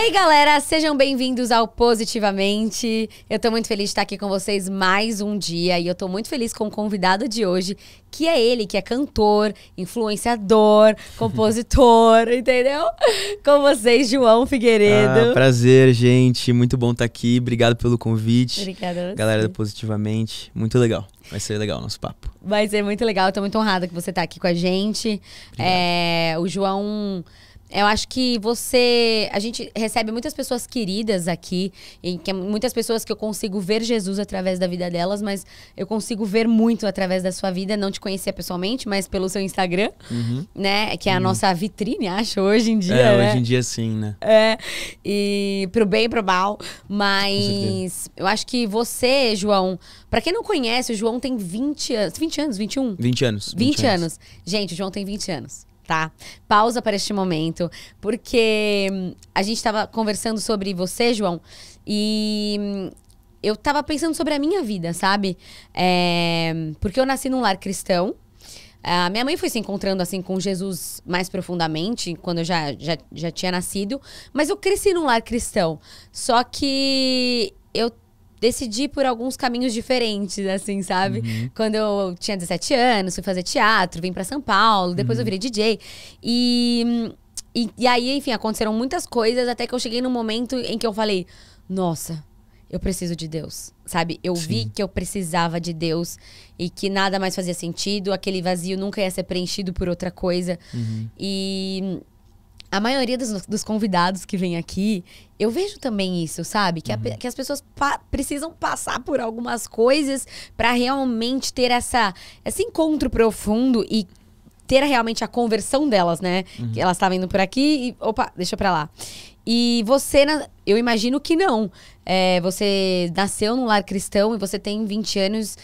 aí, galera, sejam bem-vindos ao Positivamente. Eu tô muito feliz de estar aqui com vocês mais um dia e eu tô muito feliz com o convidado de hoje, que é ele, que é cantor, influenciador, compositor, entendeu? Com vocês, João Figueiredo. Ah, prazer, gente. Muito bom estar aqui. Obrigado pelo convite. Obrigada. Galera do Positivamente, muito legal. Vai ser legal o nosso papo. Vai ser muito legal. Eu tô muito honrada que você tá aqui com a gente. É, o João. Eu acho que você. A gente recebe muitas pessoas queridas aqui, e que é muitas pessoas que eu consigo ver Jesus através da vida delas, mas eu consigo ver muito através da sua vida. Não te conhecia pessoalmente, mas pelo seu Instagram, né? Que é a nossa vitrine, acho, hoje em dia. é, né? hoje em dia sim, né? É, e pro bem e pro mal. Mas eu acho que você, João, pra quem não conhece, o João tem 20 anos. 20 anos? 21? 20 anos. 20, anos. Gente, o João tem 20 anos, tá? Pausa para este momento, porque hum, a gente tava conversando sobre você, João, e hum, eu tava pensando sobre a minha vida, sabe? É, porque eu nasci num lar cristão. A minha mãe foi se encontrando assim com Jesus mais profundamente quando eu já, já, já tinha nascido, mas eu cresci num lar cristão. Só que eu decidi por alguns caminhos diferentes, assim, sabe? Quando eu tinha 17 anos, fui fazer teatro, vim pra São Paulo, depois eu virei DJ. E, e, e aí, enfim, aconteceram muitas coisas até que eu cheguei num momento em que eu falei: nossa, eu preciso de Deus, sabe? Eu vi Sim. que eu precisava de Deus e que nada mais fazia sentido, aquele vazio nunca ia ser preenchido por outra coisa. E a maioria dos, dos convidados que vem aqui, eu vejo também isso, sabe? Que, a pe- que as pessoas pa- precisam passar por algumas coisas pra realmente ter essa, esse encontro profundo e ter realmente a conversão delas, né? Que elas estavam indo por aqui e. Opa, deixa pra lá. E você, eu imagino que não. É, você nasceu num lar cristão e você tem 20 anos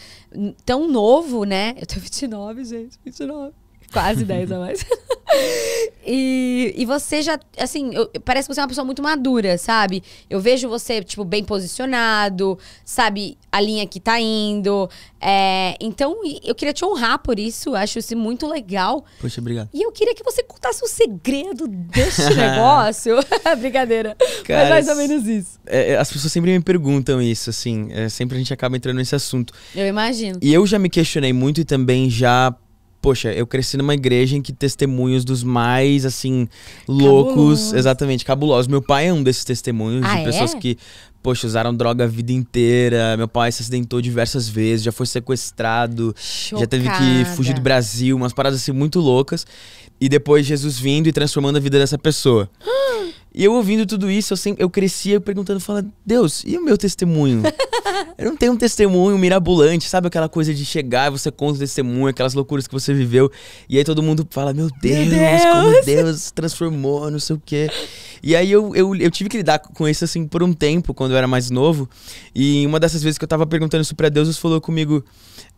tão novo, né? Eu tenho 29, gente, 29. Quase 10 a mais. e, e você já, assim, eu- parece que você é uma pessoa muito madura, sabe? Eu vejo você, tipo, bem posicionado, sabe? A linha que tá indo. É, então, eu queria te honrar por isso, acho isso muito legal. Poxa, obrigado. E eu queria que você contasse o segredo deste negócio. Brincadeira. Mas Cara, mais ou menos isso. É, é, as pessoas sempre me perguntam isso, assim. é, sempre a gente acaba entrando nesse assunto. Eu imagino. E eu já me questionei muito e também já. Poxa, eu cresci numa igreja em que testemunhos dos mais, assim, loucos, exatamente, cabulosos. Meu pai é um desses testemunhos Ah, de pessoas é? que, poxa, usaram droga a vida inteira. Meu pai se acidentou diversas vezes, já foi sequestrado, já teve que Chocada. fugir do Brasil, umas paradas assim muito loucas. E depois Jesus vindo e transformando a vida dessa pessoa. E eu ouvindo tudo isso, eu, sempre, eu crescia perguntando, falando, Deus, e o meu testemunho? eu não tenho um testemunho mirabolante, sabe aquela coisa de chegar e você conta o testemunho, aquelas loucuras que você viveu. E aí todo mundo fala, meu Deus, como Deus! Deus transformou, não sei o quê. E aí eu, eu, eu tive que lidar com isso assim por um tempo, quando eu era mais novo. E uma dessas vezes que eu tava perguntando isso pra Deus, Deus falou comigo,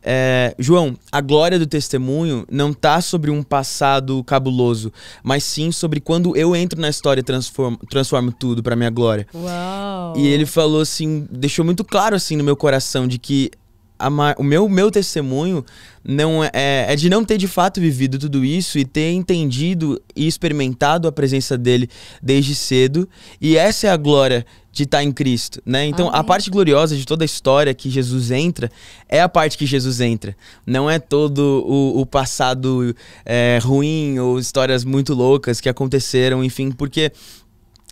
é, João, a glória do testemunho não tá sobre um passado cabuloso, mas sim sobre quando eu entro na história e transformo, transformo tudo pra minha glória. Uau. E ele falou assim, deixou muito claro assim no meu coração de que a o meu, meu testemunho não é, é de não ter de fato vivido tudo isso e ter entendido e experimentado a presença dele desde cedo. E essa é a glória de estar em Cristo, né? Então, a Amém. parte gloriosa de toda a história que Jesus entra é a parte que Jesus entra. Não é todo o, o passado é, ruim ou histórias muito loucas que aconteceram, enfim, porque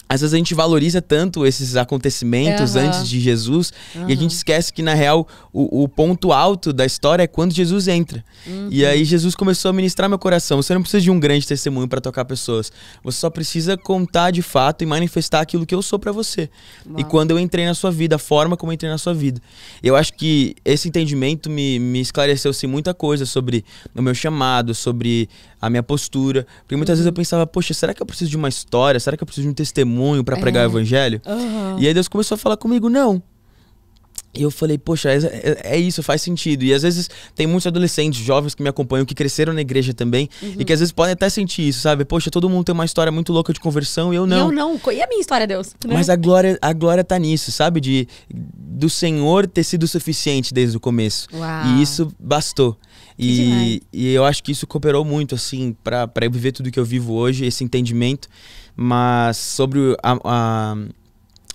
às vezes a gente valoriza tanto esses acontecimentos Aham. antes de Jesus e a gente esquece que, na real, o, o ponto alto da história é quando Jesus entra. E Uhum. aí Jesus começou a ministrar meu coração. Você não precisa de um grande testemunho para tocar pessoas. Você só precisa contar de fato e manifestar aquilo que eu sou para você. E quando eu entrei na sua vida, a forma como eu entrei na sua vida. Eu acho que esse entendimento me, me esclareceu sim muita coisa sobre o meu chamado, sobre a minha postura. Porque muitas Uhum. vezes eu pensava, poxa, será que eu preciso de uma história? Será que eu preciso de um testemunho para pregar É. o evangelho? Aham. E aí Deus começou a falar comigo, não. E eu falei, poxa, é, é, é, isso, faz sentido. E às vezes tem muitos adolescentes, jovens que me acompanham, que cresceram na igreja também, uhum. e que às vezes podem até sentir isso, sabe? Poxa, todo mundo tem uma história muito louca de conversão e eu não. E eu não. E a minha história, Deus? Né? Mas a glória, a glória tá nisso, sabe? De do Senhor ter sido suficiente desde o começo. Uau. E isso bastou. E, e, eu acho que isso cooperou muito, assim, para eu viver tudo que eu vivo hoje, esse entendimento. Mas sobre a, a,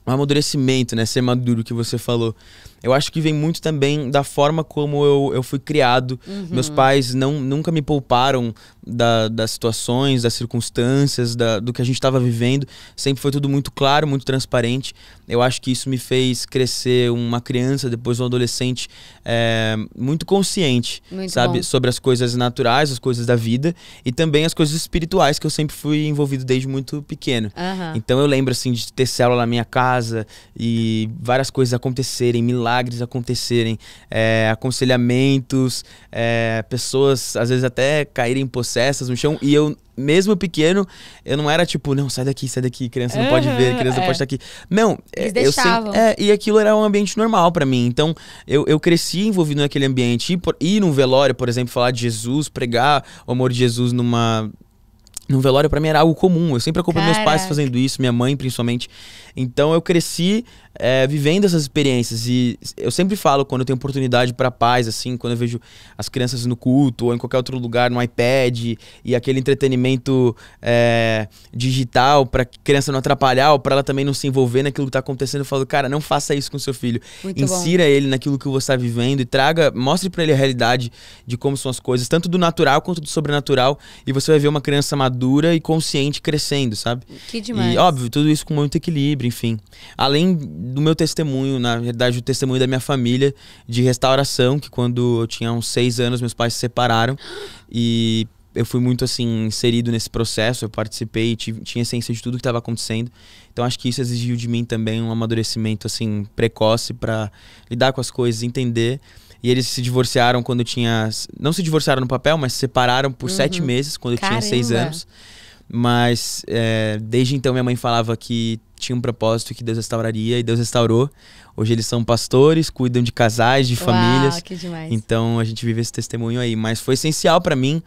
o amadurecimento, né? Ser maduro que você falou eu acho que vem muito também da forma como eu, eu fui criado. Uhum. Meus pais não, nunca me pouparam da, das situações, das circunstâncias, da, do que a gente estava vivendo. Sempre foi tudo muito claro, muito transparente. Eu acho que isso me fez crescer uma criança, depois um adolescente é, muito consciente, muito sabe? Bom. Sobre as coisas naturais, as coisas da vida e também as coisas espirituais que eu sempre fui envolvido desde muito pequeno. Uhum. Então eu lembro, assim, de ter célula na minha casa e várias coisas acontecerem, milagres milagres acontecerem, é, aconselhamentos, é, pessoas às vezes até caírem possessas no chão. E eu, mesmo pequeno, eu não era tipo, não, sai daqui, sai daqui, criança não uhum, pode ver, criança é. não pode estar aqui. Não, é, Eles eu sempre, é, e aquilo era um ambiente normal para mim. Então, eu, eu cresci envolvido naquele ambiente. Ir, por, ir num velório, por exemplo, falar de Jesus, pregar o amor de Jesus numa no velório para mim era algo comum. Eu sempre acompanhei meus pais fazendo isso, minha mãe principalmente. Então eu cresci é, vivendo essas experiências e eu sempre falo quando eu tenho oportunidade para paz, assim, quando eu vejo as crianças no culto ou em qualquer outro lugar no iPad e aquele entretenimento é, digital para criança não atrapalhar ou para ela também não se envolver naquilo que está acontecendo, eu falo, cara, não faça isso com seu filho. Muito Insira bom. ele naquilo que você está vivendo e traga, mostre para ele a realidade de como são as coisas, tanto do natural quanto do sobrenatural, e você vai ver uma criança madura e consciente crescendo, sabe? Que demais. E óbvio, tudo isso com muito equilíbrio enfim. Além do meu testemunho, na verdade, o testemunho da minha família de restauração, que quando eu tinha uns seis anos, meus pais se separaram e eu fui muito assim inserido nesse processo, eu participei, tinha ciência de tudo que estava acontecendo. Então acho que isso exigiu de mim também um amadurecimento assim precoce para lidar com as coisas, entender. E eles se divorciaram quando eu tinha, não se divorciaram no papel, mas se separaram por uhum. sete meses quando eu Caramba. tinha seis anos. Mas é, desde então minha mãe falava que tinha um propósito que Deus restauraria e Deus restaurou. Hoje eles são pastores, cuidam de casais, de Uau, famílias. Que demais. Então a gente vive esse testemunho aí. Mas foi essencial para mim,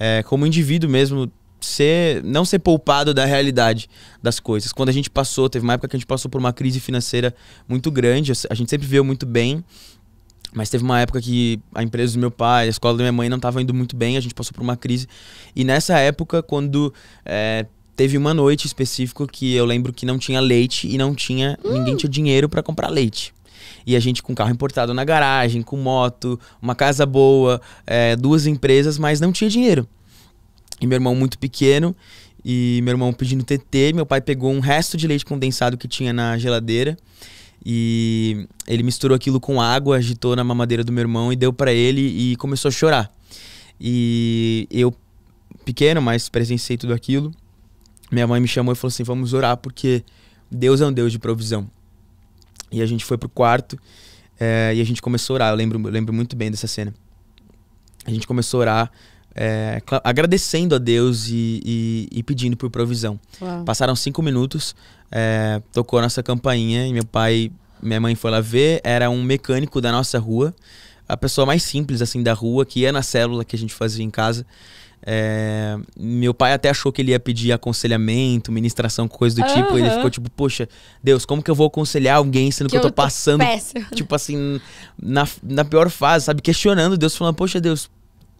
é, como indivíduo mesmo, ser não ser poupado da realidade das coisas. Quando a gente passou, teve uma época que a gente passou por uma crise financeira muito grande. A gente sempre viu muito bem. Mas teve uma época que a empresa do meu pai, a escola da minha mãe não estava indo muito bem, a gente passou por uma crise. E nessa época, quando é, teve uma noite específica que eu lembro que não tinha leite e não tinha. Hum. ninguém tinha dinheiro para comprar leite. E a gente com carro importado na garagem, com moto, uma casa boa, é, duas empresas, mas não tinha dinheiro. E meu irmão muito pequeno, e meu irmão pedindo TT, meu pai pegou um resto de leite condensado que tinha na geladeira. E ele misturou aquilo com água, agitou na mamadeira do meu irmão e deu para ele e começou a chorar. E eu, pequeno, mas presenciei tudo aquilo minha mãe me chamou e falou assim: vamos orar, porque Deus é um Deus de provisão. E a gente foi pro quarto é, e a gente começou a orar. Eu lembro, eu lembro muito bem dessa cena. A gente começou a orar, é, agradecendo a Deus e, e, e pedindo por provisão. Uau. Passaram cinco minutos, é, tocou a nossa campainha e meu pai, minha mãe foi lá ver. Era um mecânico da nossa rua, a pessoa mais simples assim da rua, que ia na célula que a gente fazia em casa. É, meu pai até achou que ele ia pedir aconselhamento, ministração, coisa do uhum. tipo. Ele ficou tipo, poxa, Deus, como que eu vou aconselhar alguém sendo que, que eu tô passando, tô tipo assim, na, na pior fase, sabe? Questionando Deus, falando, poxa, Deus,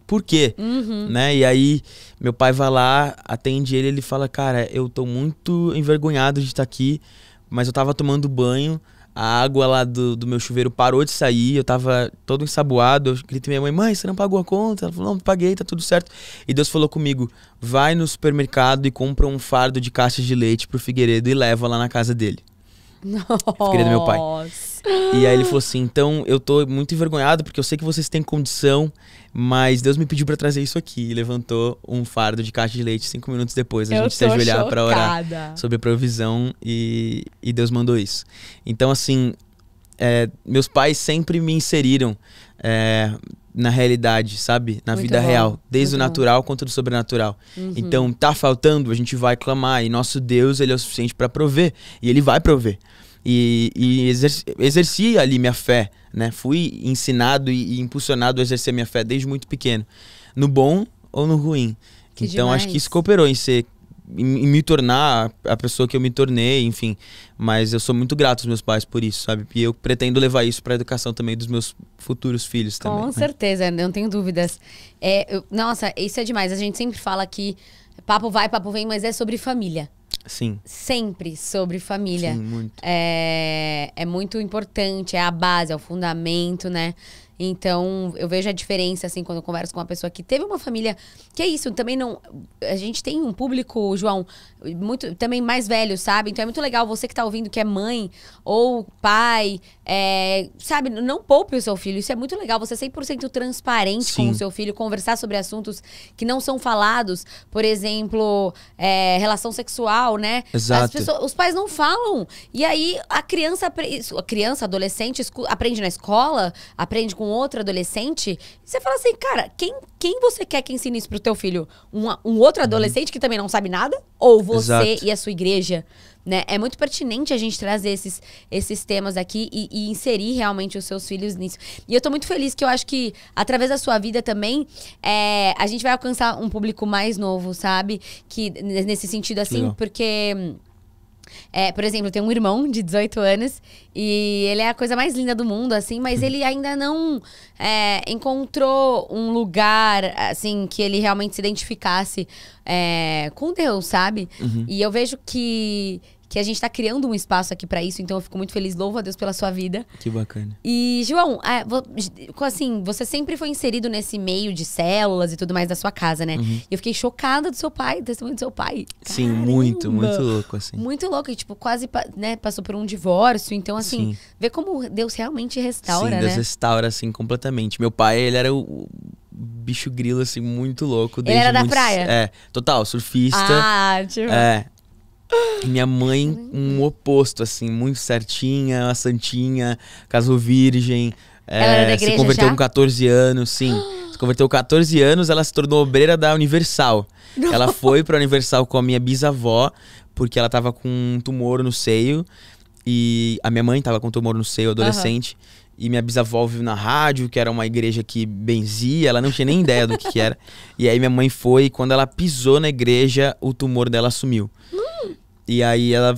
por quê? Uhum. Né? E aí, meu pai vai lá, atende ele, ele fala, cara, eu tô muito envergonhado de estar aqui, mas eu tava tomando banho a água lá do, do meu chuveiro parou de sair, eu tava todo ensaboado. Eu gritei minha mãe, mãe, você não pagou a conta? Ela falou, não, paguei, tá tudo certo. E Deus falou comigo, vai no supermercado e compra um fardo de caixas de leite pro Figueiredo e leva lá na casa dele. Nossa. Figueiredo meu pai. E aí ele falou assim, então eu tô muito envergonhado porque eu sei que vocês têm condição mas Deus me pediu para trazer isso aqui e levantou um fardo de caixa de leite cinco minutos depois. A Eu gente se ajoelhar para orar sobre a provisão e, e Deus mandou isso. Então, assim, é, meus pais sempre me inseriram é, na realidade, sabe? Na Muito vida bom. real. Desde Muito o natural bom. quanto do sobrenatural. Uhum. Então, tá faltando, a gente vai clamar. E nosso Deus, ele é o suficiente para prover. E ele vai prover. E, e exerci, exerci ali minha fé, né? Fui ensinado e, e impulsionado a exercer minha fé desde muito pequeno. No bom ou no ruim. Que então demais. acho que isso cooperou em ser em em me tornar a pessoa que eu me tornei, enfim. Mas eu sou muito grato aos meus pais por isso, sabe? E eu pretendo levar isso para a educação também dos meus futuros filhos também. Com né? certeza, não tenho dúvidas. É, eu- nossa, isso é demais. A gente sempre fala que papo vai, papo vem, mas é sobre família. Sim, Sempre sobre família. sim, muito. é, é muito importante, é a base, é o fundamento, né? Então, eu vejo a diferença, assim, quando eu converso com uma pessoa que teve uma família. Que é isso, também não. A gente tem um público, João, muito também mais velho, sabe? Então é muito legal você que tá ouvindo que é mãe ou pai, é, sabe? Não poupe o seu filho. Isso é muito legal. Você ser 100% transparente com Sim. o seu filho, conversar sobre assuntos que não são falados. Por exemplo, é, relação sexual, né? Exato. As pessoas- os pais não falam. E aí a criança, a criança, adolescente, aprende na escola, aprende com outro adolescente. Você fala assim, cara, quem, quem você quer que ensine isso pro teu filho? Um, um outro adolescente que também não sabe nada? Ou você Exato. e a sua igreja? Né? É muito pertinente a gente trazer esses, esses temas aqui e, e inserir realmente os seus filhos nisso. E eu tô muito feliz que eu acho que, através da sua vida também, é, a gente vai alcançar um público mais novo, sabe? Que nesse sentido, assim, Legal. porque. É, por exemplo, eu tenho um irmão de 18 anos e ele é a coisa mais linda do mundo, assim, mas ele ainda não é, encontrou um lugar, assim, que ele realmente se identificasse é, com Deus, sabe? E eu vejo que, que a gente tá criando um espaço aqui pra isso, então eu fico muito feliz. Louvo a Deus pela sua vida. Que bacana. E, João, é, assim, você sempre foi inserido nesse meio de células e tudo mais da sua casa, né? E eu fiquei chocada do seu pai, do testemunho do seu pai. Sim, muito, Caramba! muito louco, assim. Muito louco, e tipo, quase né, passou por um divórcio. Então, assim, Sim. vê como Deus realmente restaura, Sim, Deus né? restaura, assim, completamente. Meu pai, ele era o bicho grilo, assim, muito louco. Ele era da muito- praia? É, total, surfista. Ah, tipo. É. Minha mãe, um oposto, assim, muito certinha, uma santinha, casou virgem. é, se converteu já? com 14 anos, sim. se converteu com 14 anos, ela se tornou obreira da Universal. Ela foi pra Universal com a minha bisavó, porque ela tava com um tumor no seio. E a minha mãe tava com um tumor no seio, adolescente. E minha bisavó viu na rádio que era uma igreja que benzia, ela não tinha nem ideia do que, que era. E aí minha mãe foi, e quando ela pisou na igreja, o tumor dela sumiu. E aí ela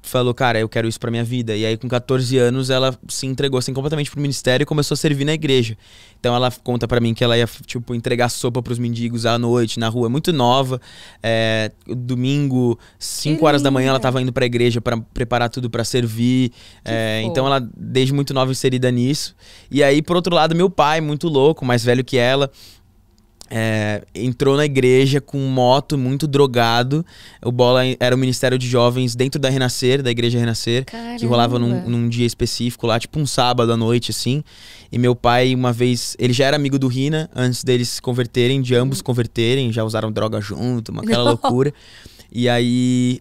falou, cara, eu quero isso pra minha vida. E aí com 14 anos ela se entregou assim completamente pro ministério e começou a servir na igreja. Então ela conta pra mim que ela ia tipo entregar sopa pros mendigos à noite na rua, muito nova. É, domingo, 5 horas da manhã ela tava indo pra igreja pra preparar tudo pra servir. É, então ela desde muito nova inserida nisso. E aí por outro lado meu pai, muito louco, mais velho que ela, é, entrou na igreja com moto, muito drogado. O Bola era o Ministério de Jovens dentro da Renascer, da Igreja Renascer, que rolava num, Caramba. num dia específico lá, tipo um sábado à noite, assim. E meu pai, uma vez, ele já era amigo do Rina antes deles se converterem, de ambos se converterem, já usaram droga junto, uma aquela Não. loucura. E aí,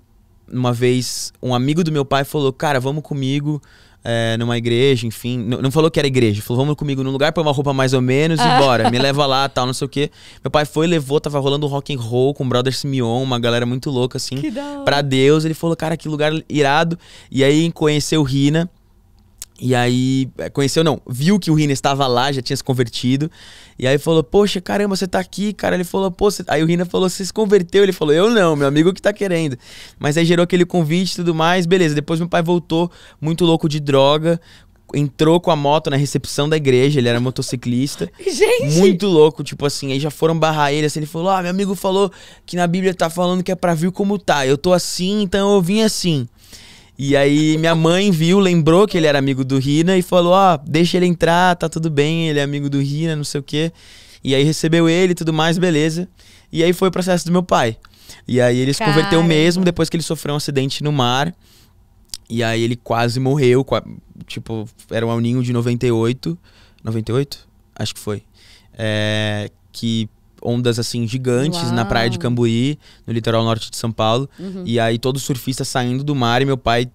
uma vez, um amigo do meu pai falou: Cara, vamos comigo. É, numa igreja, enfim. N- não falou que era igreja, falou, vamos comigo num lugar, põe uma roupa mais ou menos Ah. e bora. Me leva lá, tal, não sei o quê. Meu pai foi, levou, tava rolando um rock and roll com o Brother Simeon, uma galera muito louca, assim. Que da hora. Pra Deus, ele falou, cara, que lugar irado. E aí conheceu Rina. E aí, é, conheceu não, viu que o Rina estava lá, já tinha se convertido. E aí falou, poxa, caramba, você tá aqui, cara. Ele falou, pô, você... aí o Rina falou, você se converteu? Ele falou, eu não, meu amigo que tá querendo. Mas aí gerou aquele convite e tudo mais, beleza. Depois meu pai voltou, muito louco de droga, entrou com a moto na recepção da igreja, ele era motociclista. Gente! Muito louco, tipo assim, aí já foram barrar ele, assim, ele falou, ah, meu amigo falou que na Bíblia tá falando que é pra vir como tá, eu tô assim, então eu vim assim. E aí minha mãe viu, lembrou que ele era amigo do Rina e falou, ó, deixa ele entrar, tá tudo bem, ele é amigo do Rina, não sei o quê. E aí recebeu ele e tudo mais, beleza. E aí foi o processo do meu pai. E aí ele se converteu mesmo depois que ele sofreu um acidente no mar. E aí ele quase morreu, tipo, era um Ninho de 98, 98? Acho que foi. É, que ondas assim gigantes na praia de Uau. Cambuí, no litoral norte de São Paulo. Uhum. E aí todos os surfistas saindo do mar e meu pai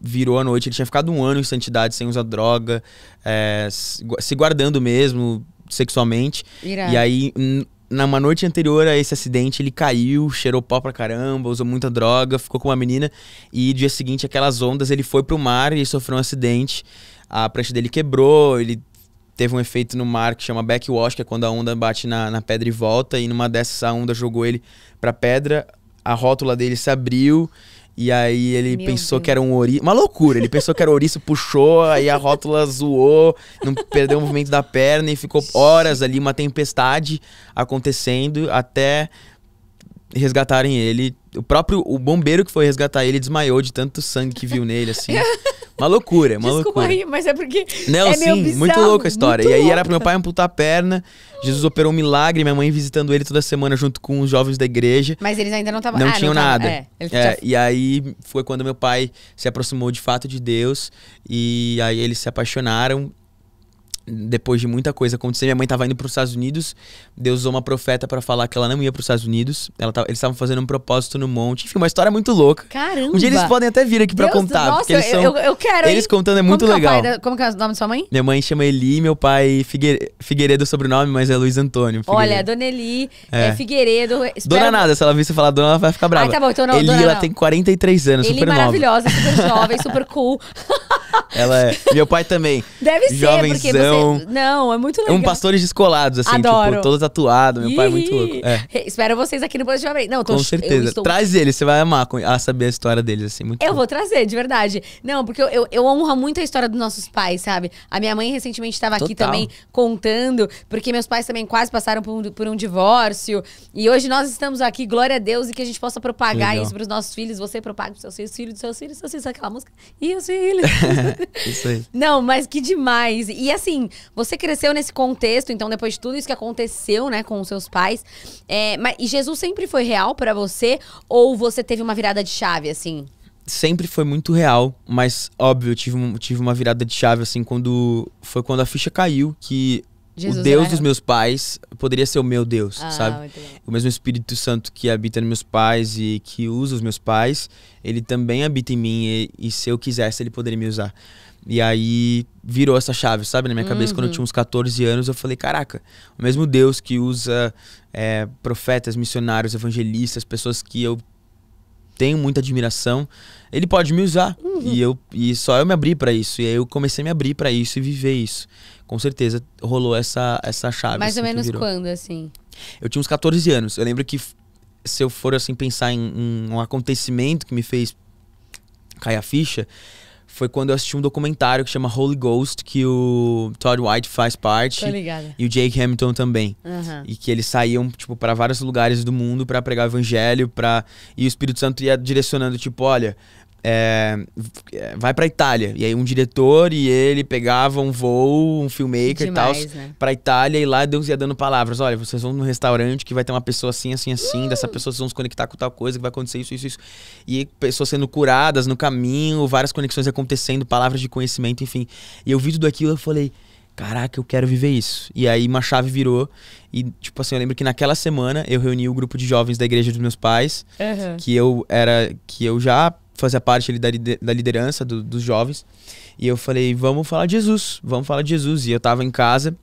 virou à noite. Ele tinha ficado um ano em santidade, sem usar droga, é, se gua- se guardando mesmo sexualmente. Irado. E aí, numa noite anterior a esse acidente, ele caiu, cheirou pó pra caramba, usou muita droga, ficou com uma menina. E dia seguinte, aquelas ondas, ele foi pro mar e sofreu um acidente. A prancha dele quebrou, ele teve um efeito no mar que chama backwash, que é quando a onda bate na, na pedra e volta. E numa dessas, a onda jogou ele pra pedra, a rótula dele se abriu. E aí ele Meu pensou Deus. que era um ouriço. Uma loucura. Ele pensou que era ouriço, puxou, aí a rótula zoou, não perdeu o movimento da perna e ficou horas ali, uma tempestade acontecendo até resgatarem ele. O próprio o bombeiro que foi resgatar ele desmaiou de tanto sangue que viu nele, assim. Uma loucura, uma Desculpa loucura. Aí, mas é porque. Não, é sim, bizarro, muito louca a história. E aí louca. era pro meu pai amputar a perna. Jesus operou um milagre, minha mãe visitando ele toda semana junto com os jovens da igreja. Mas eles ainda não estavam Não ah, tinham não nada. É, É, já... E aí foi quando meu pai se aproximou de fato de Deus. E aí eles se apaixonaram depois de muita coisa acontecer, minha mãe estava indo para os Estados Unidos. Deus usou uma profeta para falar que ela não ia para os Estados Unidos. Ela tava, eles estavam fazendo um propósito no monte. Enfim, uma história muito louca. Caramba! Um dia eles podem até vir aqui para contar. Nossa, porque eles são, eu, eu quero. Eles hein? contando é muito como legal. Que é da, como que é o nome de sua mãe? Minha mãe chama Eli, meu pai Figueiredo, Figueiredo é o sobrenome, mas é Luiz Antônio. Figueiredo. Olha, Dona Eli, É. é. Figueiredo. Dona espero- nada, se ela vir você falar dona, ela vai ficar brava. Ai, tá bom, então não, Eli, dona ela não. tem 43 anos, Eli super nova. maravilhosa, super jovem, super cool. Ela é. Meu pai também. Deve ser, porque você. Não, é muito legal. Um pastores descolados, assim, Adoro. tipo, todo tatuado. Meu pai é muito Ih, louco. É. Espero vocês aqui no Positivamente. Não, tô, Com certeza. estou Traz ele, você vai amar a saber a história deles, assim, muito Eu bom. vou trazer, de verdade. Não, porque eu, eu, eu honro muito a história dos nossos pais, sabe? A minha mãe recentemente estava aqui também contando, porque meus pais também quase passaram por um, por um divórcio. E hoje nós estamos aqui, glória a Deus, e que a gente possa propagar Legal. isso para os nossos filhos. Você propaga para seus filhos, filhos seus filhos, seus filhos, aquela música. E os filhos. Isso aí. Não, mas que demais. E assim, você cresceu nesse contexto, então depois de tudo isso que aconteceu, né, com os seus pais, é, mas, e Jesus sempre foi real pra você? Ou você teve uma virada de chave, assim? Sempre foi muito real, mas óbvio, eu tive, tive uma virada de chave, assim, quando. Foi quando a ficha caiu que Jesus o Deus era dos meus pais poderia ser o meu Deus, Ah, sabe? O mesmo Espírito Santo que habita nos meus pais e que usa os meus pais, ele também habita em mim e, e se eu quisesse, ele poderia me usar. E aí virou essa chave, sabe? Na minha cabeça, quando eu tinha uns 14 anos, eu falei: caraca, o mesmo Deus que usa é, profetas, missionários, evangelistas, pessoas que eu tenho muita admiração, ele pode me usar. E, eu, e só eu me abri pra isso. E aí eu comecei a me abrir pra isso e viver isso. Com certeza rolou essa, essa chave. Mais assim, ou menos quando, assim? Eu tinha uns 14 anos. Eu lembro que se eu for assim pensar em, em um acontecimento que me fez cair a ficha, foi quando eu assisti um documentário que chama Holy Ghost, que o Todd White faz parte Tô ligada. e o Jake Hamilton também. Aham. E que eles saíam, tipo, para vários lugares do mundo para pregar o evangelho, para e o Espírito Santo ia direcionando, tipo, olha, é, é, vai pra Itália. E aí um diretor e ele pegava um voo, um filmmaker e tal, né? pra Itália e lá Deus ia dando palavras. Olha, vocês vão num restaurante que vai ter uma pessoa assim, assim, assim, Hum. dessa pessoa vocês vão se conectar com tal coisa, que vai acontecer isso, isso, isso. E pessoas sendo curadas no caminho, várias conexões acontecendo, palavras de conhecimento, enfim. E eu vi tudo aquilo e eu falei, caraca, eu quero viver isso. E aí uma chave virou e, tipo assim, eu lembro que naquela semana eu reuni o grupo de jovens da igreja dos meus pais, Aham. que eu era que eu já fazia parte ali da, da liderança do- dos jovens. E eu falei vamos falar de Jesus vamos falar de Jesus. E eu tava em casa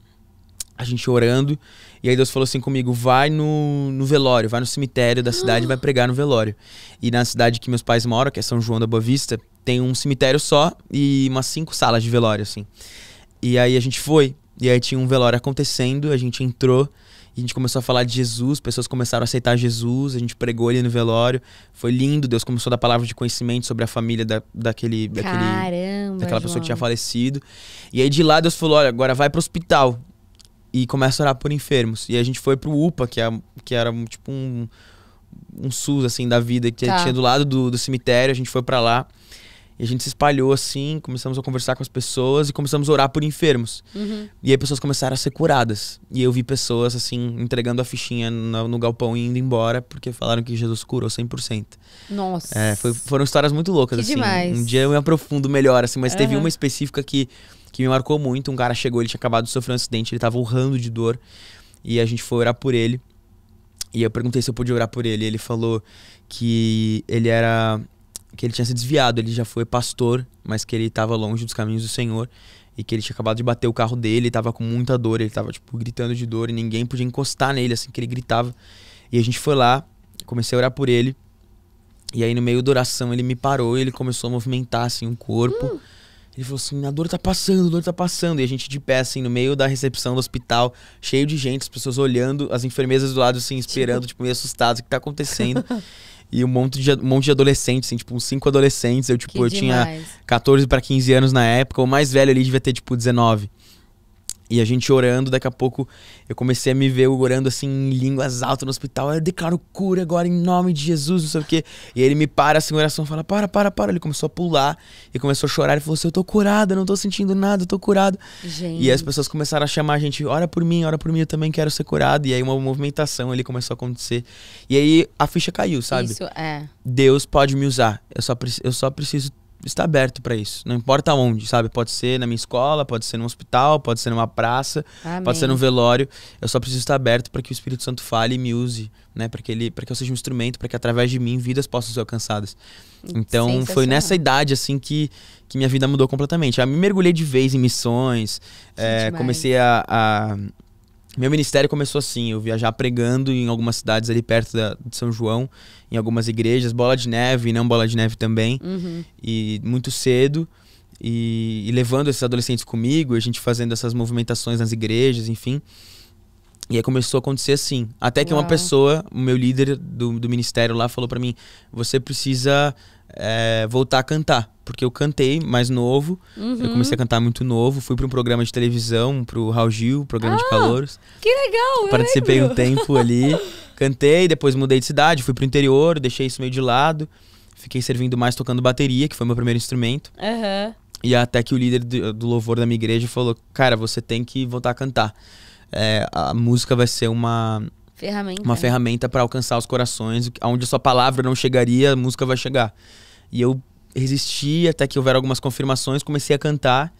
a gente orando. E aí Deus falou assim comigo vai no, no velório vai no cemitério da cidade e vai pregar no velório. E na cidade que meus pais moram que é São João da Boa Vista tem um cemitério só e umas cinco salas de velório assim. E aí a gente foi e aí tinha um velório acontecendo a gente entrou e a gente começou a falar de Jesus, pessoas começaram a aceitar Jesus, a gente pregou ele no velório. Foi lindo, Deus começou a dar palavra de conhecimento sobre a família da, daquele, daquele, Caramba, daquela pessoa que tinha João. falecido. E aí de lá Deus falou: olha, agora vai pro hospital e começa a orar por enfermos. E a gente foi pro UPA, que, é, que era tipo um, um SUS assim da vida que Tá. tinha do lado do, do cemitério. A gente foi pra lá. E a gente se espalhou assim, começamos a conversar com as pessoas e começamos a orar por enfermos. Uhum. E aí pessoas começaram a ser curadas. E eu vi pessoas, assim, entregando a fichinha no, no galpão e indo embora porque falaram que Jesus curou 100%. Nossa. É, foi- foram histórias muito loucas, Que assim. demais. Um dia eu me aprofundo melhor, assim, mas teve Aham. uma específica que, que me marcou muito. Um cara chegou, ele tinha acabado de sofrer um acidente, ele tava urrando de dor. E a gente foi orar por ele. E eu perguntei se eu podia orar por ele. Ele falou que ele era. Que ele tinha se desviado, ele já foi pastor, mas que ele estava longe dos caminhos do Senhor. e que ele tinha acabado de bater o carro dele, tava com muita dor, ele tava, tipo, gritando de dor e ninguém podia encostar nele, assim, que ele gritava. E a gente foi lá, comecei a orar por ele. E aí, no meio da oração, ele me parou e ele começou a movimentar, assim, o corpo. Hum. Ele falou assim: a dor tá passando, a dor tá passando. E a gente de pé, assim, no meio da recepção do hospital, cheio de gente, as pessoas olhando, as enfermeiras do lado, assim, esperando, tipo, tipo meio assustadas, o que tá acontecendo. e um monte de, um monte de adolescentes, assim, tipo, uns cinco adolescentes. Eu, tipo, que eu demais. tinha 14 para 15 anos na época. O mais velho ali devia ter, tipo, 19. E a gente orando, daqui a pouco eu comecei a me ver orando assim em línguas altas no hospital. Eu declaro cura agora em nome de Jesus, não sei o quê. E ele me para assim, oração, fala: Para, para, para. Ele começou a pular e começou a chorar. Ele falou assim: Eu tô curado, eu não tô sentindo nada, eu tô curado. Gente. E as pessoas começaram a chamar a gente: Ora por mim, ora por mim, eu também quero ser curado. E aí uma movimentação ali começou a acontecer. E aí a ficha caiu, sabe? Isso é. Deus pode me usar. Eu só, eu só preciso está aberto para isso. Não importa onde, sabe? Pode ser na minha escola, pode ser no hospital, pode ser numa praça, Amém. pode ser no velório. Eu só preciso estar aberto para que o Espírito Santo fale e me use, né? Para que ele, para que eu seja um instrumento, para que através de mim vidas possam ser alcançadas. Então, foi nessa idade assim que que minha vida mudou completamente. Eu me mergulhei de vez em missões, é, comecei a, a meu ministério começou assim, eu viajar pregando em algumas cidades ali perto da, de São João, em algumas igrejas, bola de neve e não bola de neve também. Uhum. E muito cedo. E, e, levando esses adolescentes comigo, a gente fazendo essas movimentações nas igrejas, enfim. E aí começou a acontecer assim. Até que Uau. uma pessoa, o meu líder do, do ministério lá, falou para mim: você precisa é, voltar a cantar. Porque eu cantei mais novo. Uhum. Eu comecei a cantar muito novo. Fui para um programa de televisão, pro Raul Gil, programa ah, de calouros. Que legal! Participei um tempo ali. Cantei, depois mudei de cidade, fui pro interior, deixei isso meio de lado. Fiquei servindo mais tocando bateria, que foi meu primeiro instrumento. Uhum. E até que o líder do, do, louvor da minha igreja falou: Cara, você tem que voltar a cantar. É, a música vai ser uma ferramenta, uma ferramenta para alcançar os corações. Onde a sua palavra não chegaria, a música vai chegar. E eu resisti até que houveram algumas confirmações, comecei a cantar.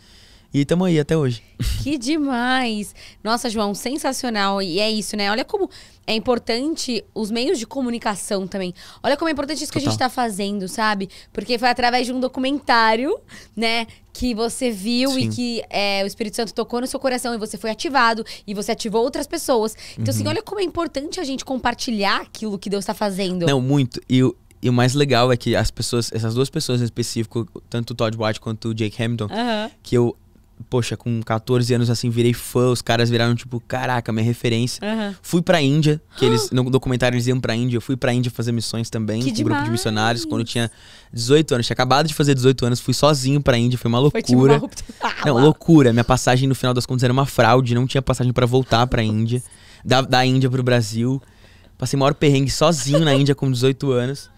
E estamos aí até hoje. Que demais! Nossa, João, sensacional. E é isso, né? Olha como é importante os meios de comunicação também. Olha como é importante isso Total. que a gente está fazendo, sabe? Porque foi através de um documentário, né? Que você viu Sim. e que é, o Espírito Santo tocou no seu coração e você foi ativado e você ativou outras pessoas. Então, assim, uhum. assim, olha como é importante a gente compartilhar aquilo que Deus está fazendo. Não, muito. E e o mais legal é que as pessoas, essas duas pessoas em específico, tanto o Todd White quanto o Jake Hamilton, uhum. que eu poxa, com 14 anos assim, virei fã, os caras viraram tipo, caraca, minha referência. Uhum. Fui pra Índia, que eles, no documentário eles iam pra Índia, eu fui pra Índia fazer missões também, que com um grupo de missionários, quando eu tinha 18 anos. Tinha acabado de fazer 18 anos, fui sozinho pra Índia, foi uma loucura. Foi tipo uma... não, loucura. Minha passagem, no final das contas, era uma fraude, não tinha passagem para voltar pra Índia, da, da Índia pro Brasil. Passei maior perrengue sozinho na Índia com 18 anos.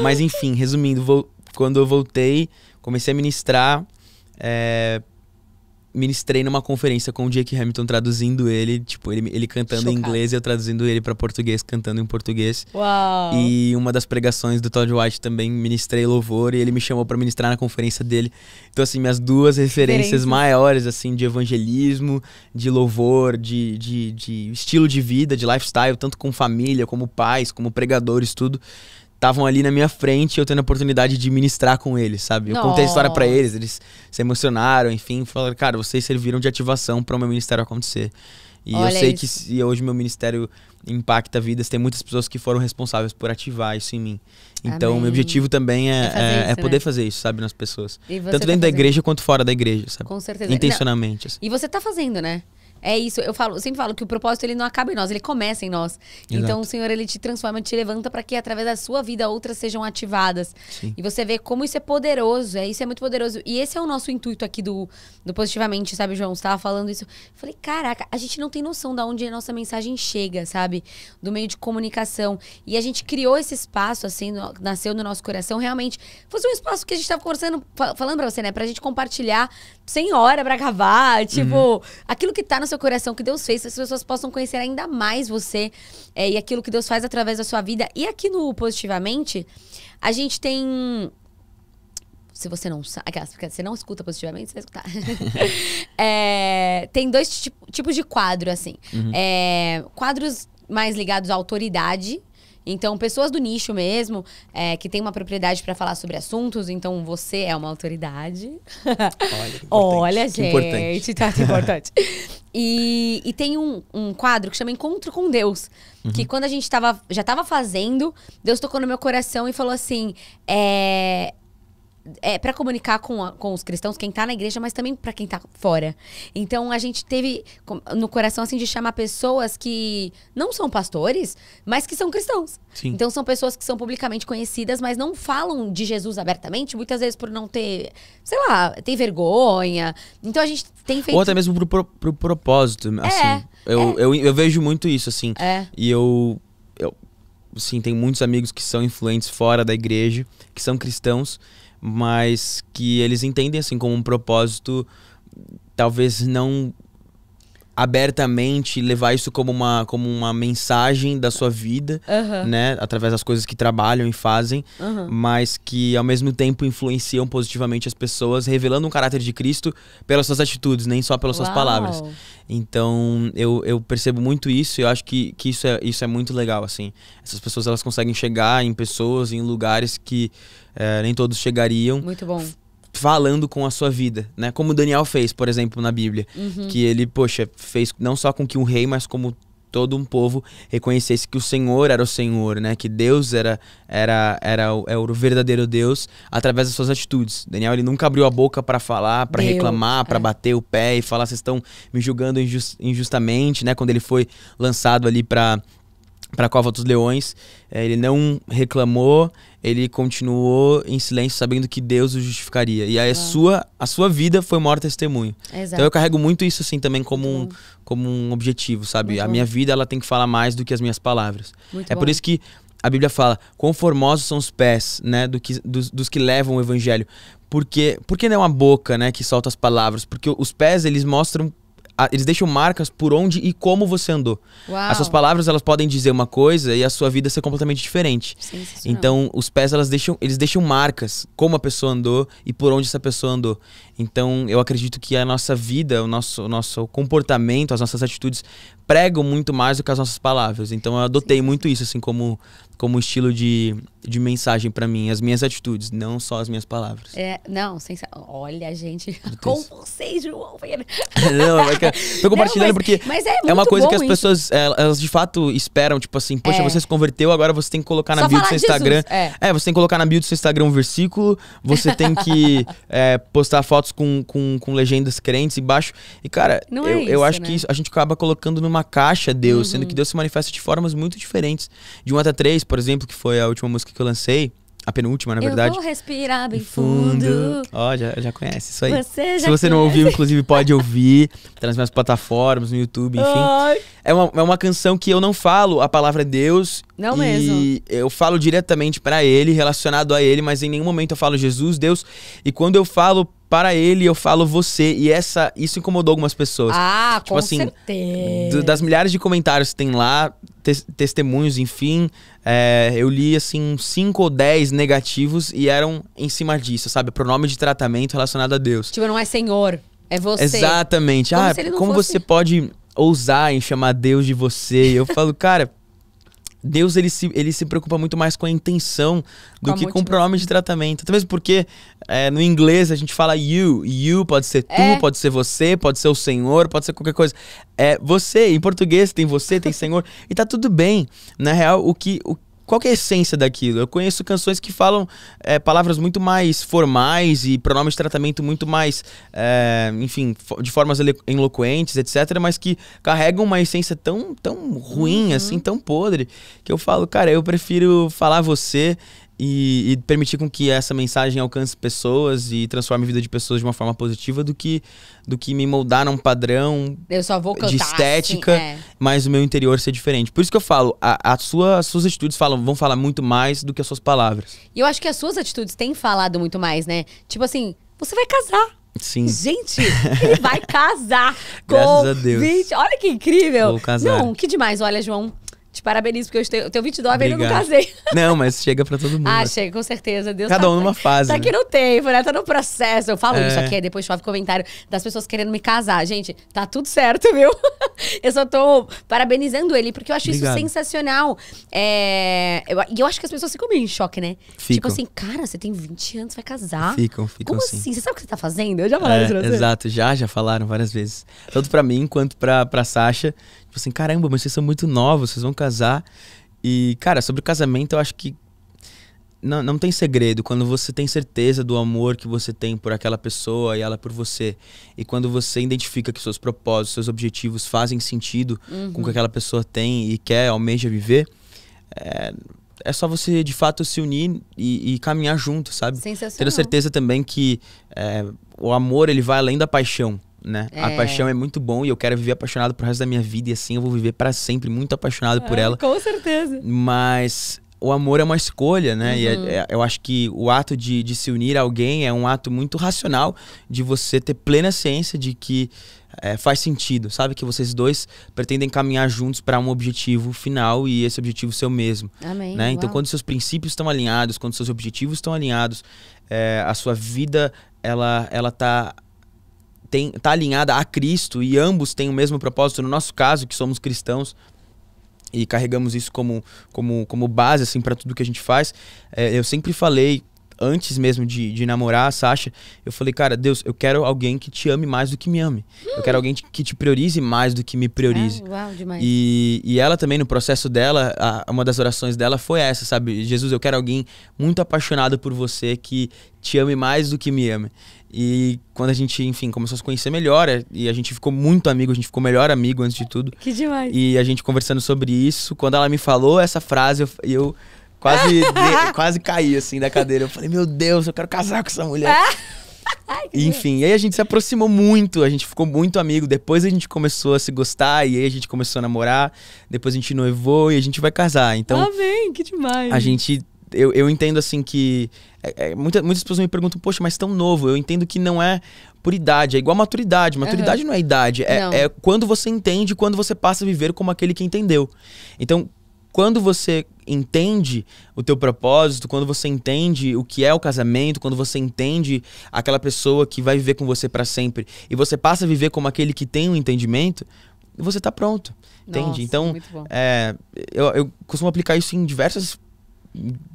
Mas enfim, resumindo, vou, quando eu voltei, comecei a ministrar. É, ministrei numa conferência com o Jake Hamilton traduzindo ele, tipo, ele, ele cantando Chocado. em inglês e eu traduzindo ele para português, cantando em português. Uau! E uma das pregações do Todd White também ministrei louvor e ele me chamou para ministrar na conferência dele. Então, assim, minhas duas referências maiores, assim, de evangelismo, de louvor, de, de, de estilo de vida, de lifestyle, tanto com família, como pais, como pregadores, tudo estavam ali na minha frente, eu tendo a oportunidade de ministrar com eles, sabe? Eu Nossa. contei a história para eles, eles se emocionaram, enfim, falaram, cara, vocês serviram de ativação para o meu ministério acontecer. E Olha eu sei isso. que se hoje meu ministério impacta vidas, tem muitas pessoas que foram responsáveis por ativar isso em mim. Então, Amém. meu objetivo também é, é, é, é poder né? fazer isso, sabe, nas pessoas. Tanto tá dentro da igreja quanto fora da igreja, sabe? Com certeza. Intencionalmente. Assim. E você tá fazendo, né? É isso, eu falo, eu sempre falo que o propósito ele não acaba em nós, ele começa em nós. Exato. Então o Senhor ele te transforma, te levanta para que através da sua vida outras sejam ativadas. Sim. E você vê como isso é poderoso, é isso é muito poderoso. E esse é o nosso intuito aqui do, do positivamente, sabe, João? Você tava falando isso. Eu falei, caraca, a gente não tem noção de onde a nossa mensagem chega, sabe? Do meio de comunicação. E a gente criou esse espaço assim, no, nasceu no nosso coração, realmente fosse um espaço que a gente tava conversando, falando para você, né, pra gente compartilhar sem hora para acabar, tipo, uhum. aquilo que tá no seu coração, que Deus fez, as pessoas possam conhecer ainda mais você é, e aquilo que Deus faz através da sua vida. E aqui no Positivamente, a gente tem se você não sabe, porque você não escuta positivamente, você vai escutar. é, tem dois tipos de quadro, assim. Uhum. É, quadros mais ligados à autoridade Então, pessoas do nicho mesmo, é, que tem uma propriedade para falar sobre assuntos. Então, você é uma autoridade. Olha, que Olha, que gente, importante. tá que importante. e, e tem um, um quadro que chama Encontro com Deus. Que Uhum. quando a gente tava, já tava fazendo, Deus tocou no meu coração e falou assim: é. É para comunicar com, a- com os cristãos, quem tá na igreja, mas também para quem tá fora. Então a gente teve no coração assim de chamar pessoas que não são pastores, mas que são cristãos. Sim. Então são pessoas que são publicamente conhecidas, mas não falam de Jesus abertamente, muitas vezes por não ter, sei lá, tem vergonha. Então a gente tem feito Ou até mesmo pro, pro, pro propósito, assim. Eu, eu, eu vejo muito isso, assim. É. E eu, eu, sim, tem muitos amigos que são influentes fora da igreja, que são cristãos, mas que eles entendem, assim, como um propósito, talvez não abertamente levar isso como uma, como uma mensagem da sua vida, Aham. né? Através das coisas que trabalham e fazem, Aham. mas que ao mesmo tempo influenciam positivamente as pessoas, revelando um caráter de Cristo pelas suas atitudes, nem só pelas suas Uau. palavras. Então, eu, eu percebo muito isso e eu acho que, que isso, é, isso é muito legal, assim. Essas pessoas, elas conseguem chegar em pessoas, em lugares que eh, nem todos chegariam, Muito bom. Falando com a sua vida, né? Como Daniel fez, por exemplo, na Bíblia. Uhum. Que ele, poxa, fez não só com que um rei, mas como todo um povo reconhecesse que o Senhor era o Senhor, né? Que Deus era era era o, era o verdadeiro Deus através das suas atitudes. Daniel ele nunca abriu a boca para falar, para reclamar, para é. bater o pé e falar vocês estão me julgando injus- injustamente, né? Quando ele foi lançado ali para para a cova dos leões, eh, ele não reclamou, ele continuou em silêncio, sabendo que Deus o justificaria. E aí a sua a sua vida foi o maior testemunho. Exato. Então eu carrego muito isso assim também como um, como um objetivo, sabe? Muito a bom. minha vida ela tem que falar mais do que as minhas palavras. Muito é bom. por isso que a Bíblia fala: "Quão formosos são os pés, né, do que, dos, dos que levam o evangelho". Porque porque não é uma boca, né, que solta as palavras? Porque os pés eles mostram a- eles deixam marcas por onde e como você andou. Uau. As suas palavras elas podem dizer uma coisa e a sua vida ser completamente diferente. Então, os pés elas deixam, eles deixam marcas, como a pessoa andou e por onde essa pessoa andou. Então, eu acredito que a nossa vida, o nosso, o nosso comportamento, as nossas atitudes pregam muito mais do que as nossas palavras. Então, eu adotei muito isso assim como como estilo de, de mensagem pra mim, as minhas atitudes, não só as minhas palavras. É, não, sensa... olha, gente, com vocês, João. Não, é que eu tô compartilhando mas- porque mas é é uma coisa que as isso. pessoas, eh, elas de fato esperam, tipo assim, poxa, É. você se converteu, agora você tem que colocar na Só bio do seu Instagram. É. É, você tem que colocar na bio do seu Instagram um versículo, você tem que é, postar fotos com, com, com legendas crentes embaixo. E, cara, Não é eu, eu isso, acho né? que a gente acaba colocando numa caixa Deus, sendo que Deus se manifesta de formas muito diferentes. De 1 até 3, por exemplo, que foi a última música que eu lancei, a penúltima, na verdade. Eu vou respirar bem fundo. Ó, já, já conhece isso aí. Você Se você não conhece. ouviu, inclusive, pode ouvir. Tá nas minhas plataformas, no YouTube, enfim. Ai. É uma, é uma canção que eu não falo a palavra Deus. Não e mesmo. eu falo diretamente pra ele, relacionado a ele, mas em nenhum momento eu falo Jesus, Deus. E quando eu falo para ele, eu falo você. E essa, isso incomodou algumas pessoas. Ah, Tipo com assim, certeza. Das milhares de comentários que tem lá, tes- testemunhos, enfim, é, eu li assim 5 ou 10 negativos e eram em cima disso, sabe? Pronome de tratamento relacionado a Deus. Tipo, não é senhor, é você. Exatamente. Como ah, como fosse- você pode ousar em chamar Deus de você? E eu falo, cara, Deus ele se, ele se preocupa muito mais com a intenção do Com que com o pronome de tratamento. Até mesmo porque é, no inglês a gente fala you. You pode ser tu, É. pode ser você, pode ser o Senhor, pode ser qualquer coisa. É você. Em português tem você, tem Senhor. e tá tudo bem. Na real, o que. O, qual que é a essência daquilo? Eu conheço canções que falam é, palavras muito mais formais e pronomes de tratamento muito mais, é, enfim, de formas eloquentes, etc., mas que carregam uma essência tão, tão ruim, assim, tão podre, que eu falo, cara, eu prefiro falar você e, e permitir com que essa mensagem alcance pessoas e transforme a vida de pessoas de uma forma positiva do que, do que me moldar num padrão Eu só vou cantar de estética, assim, é. mas o meu interior ser diferente. Por isso que eu falo, a, a sua, as suas atitudes falam, vão falar muito mais do que as suas palavras. E eu acho que as suas atitudes têm falado muito mais, né? Tipo assim, você vai casar. Sim. Gente, ele vai casar com Graças a Deus. 20. Olha que incrível. Vou casar. Não, que demais. Olha, João, Te parabenizo, porque eu tenho, eu tenho 29 e ainda não casei. Não, mas chega pra todo mundo. Ah, né? chega, com certeza. Deus Cada tá, um numa fase. Tá né? aqui no tempo, né? Tá no processo. Eu falo É. isso aqui, depois chove comentário das pessoas querendo me casar. Gente, tá tudo certo, viu? eu só tô parabenizando ele, porque eu acho Obrigado. isso sensacional. É... Eu, e eu acho que as pessoas ficam meio em choque, né? Tipo Ficam. assim, cara, você tem 20 anos, vai casar? Ficam, ficam Como assim. assim? Você sabe o que você tá fazendo? Eu já falei isso pra É, você. exato, já, já falaram várias vezes. Tanto pra mim quanto pra, pra Sasha. Tipo assim, caramba, mas vocês são muito novos, vocês vão casar. E, cara, sobre o casamento, eu acho que não, não tem segredo. Quando você tem certeza do amor que você tem por aquela pessoa e ela por você. E quando você identifica que seus propósitos, seus objetivos fazem sentido com o que aquela pessoa tem e quer, almeja viver, é, é só você de fato se unir e, e caminhar junto, sabe? Sensacional. Tendo certeza também que é, o amor ele vai além da paixão, né? A É. paixão é muito bom e eu quero viver apaixonado pro resto da minha vida e assim eu vou viver para sempre muito apaixonado por Ah, ela. Com certeza. Mas o amor é uma escolha, né? E é- Uhum. é- eu acho que o ato de, de se unir a alguém é um ato muito racional de você ter plena ciência de que é, faz sentido, sabe? Que vocês dois pretendem caminhar juntos para um objetivo final e esse objetivo ser o mesmo. Amém. Né? Então, Uau. quando seus princípios estão alinhados, quando seus objetivos estão alinhados, é, a sua vida ela ela tá tem, tá alinhada a Cristo e ambos têm o mesmo propósito. No nosso caso, que somos cristãos e carregamos isso como como, como base assim para tudo que a gente faz, é, eu sempre falei antes mesmo de, de namorar a Sasha, eu falei, cara, Deus, eu quero alguém que te ame mais do que me ame. Eu quero alguém que te priorize mais do que me priorize. Ah, uau, demais. E, e ela também, no processo dela, a- uma das orações dela foi essa, sabe? Jesus, eu quero alguém muito apaixonado por você, que te ame mais do que me ame. E quando a gente, enfim, começou a se conhecer melhor, é, e a gente ficou muito amigo, a gente ficou melhor amigo antes de tudo. Que demais. E a gente conversando sobre isso, quando ela me falou essa frase, eu, eu quase, de- quase caí assim da cadeira. Eu falei, meu Deus, eu quero casar com essa mulher. Ai, que Enfim, e aí a gente se aproximou muito, a gente ficou muito amigo. Depois a gente começou a se gostar, e aí a gente começou a namorar. Depois a gente noivou e a gente vai casar. Então, Amém, que demais. a gente. Eu, eu entendo assim que. É- é, muita- muitas pessoas me perguntam, poxa, mas tão novo. Eu entendo que não é por idade, é igual maturidade. Maturidade não é idade, é, Não. é quando você entende, quando você passa a viver como aquele que entendeu. Então, quando você entende o teu propósito, quando você entende o que é o casamento, quando você entende aquela pessoa que vai viver com você para sempre e você passa a viver como aquele que tem um entendimento, você tá pronto. Entende? Nossa, então, é, eu, eu costumo aplicar isso em diversas,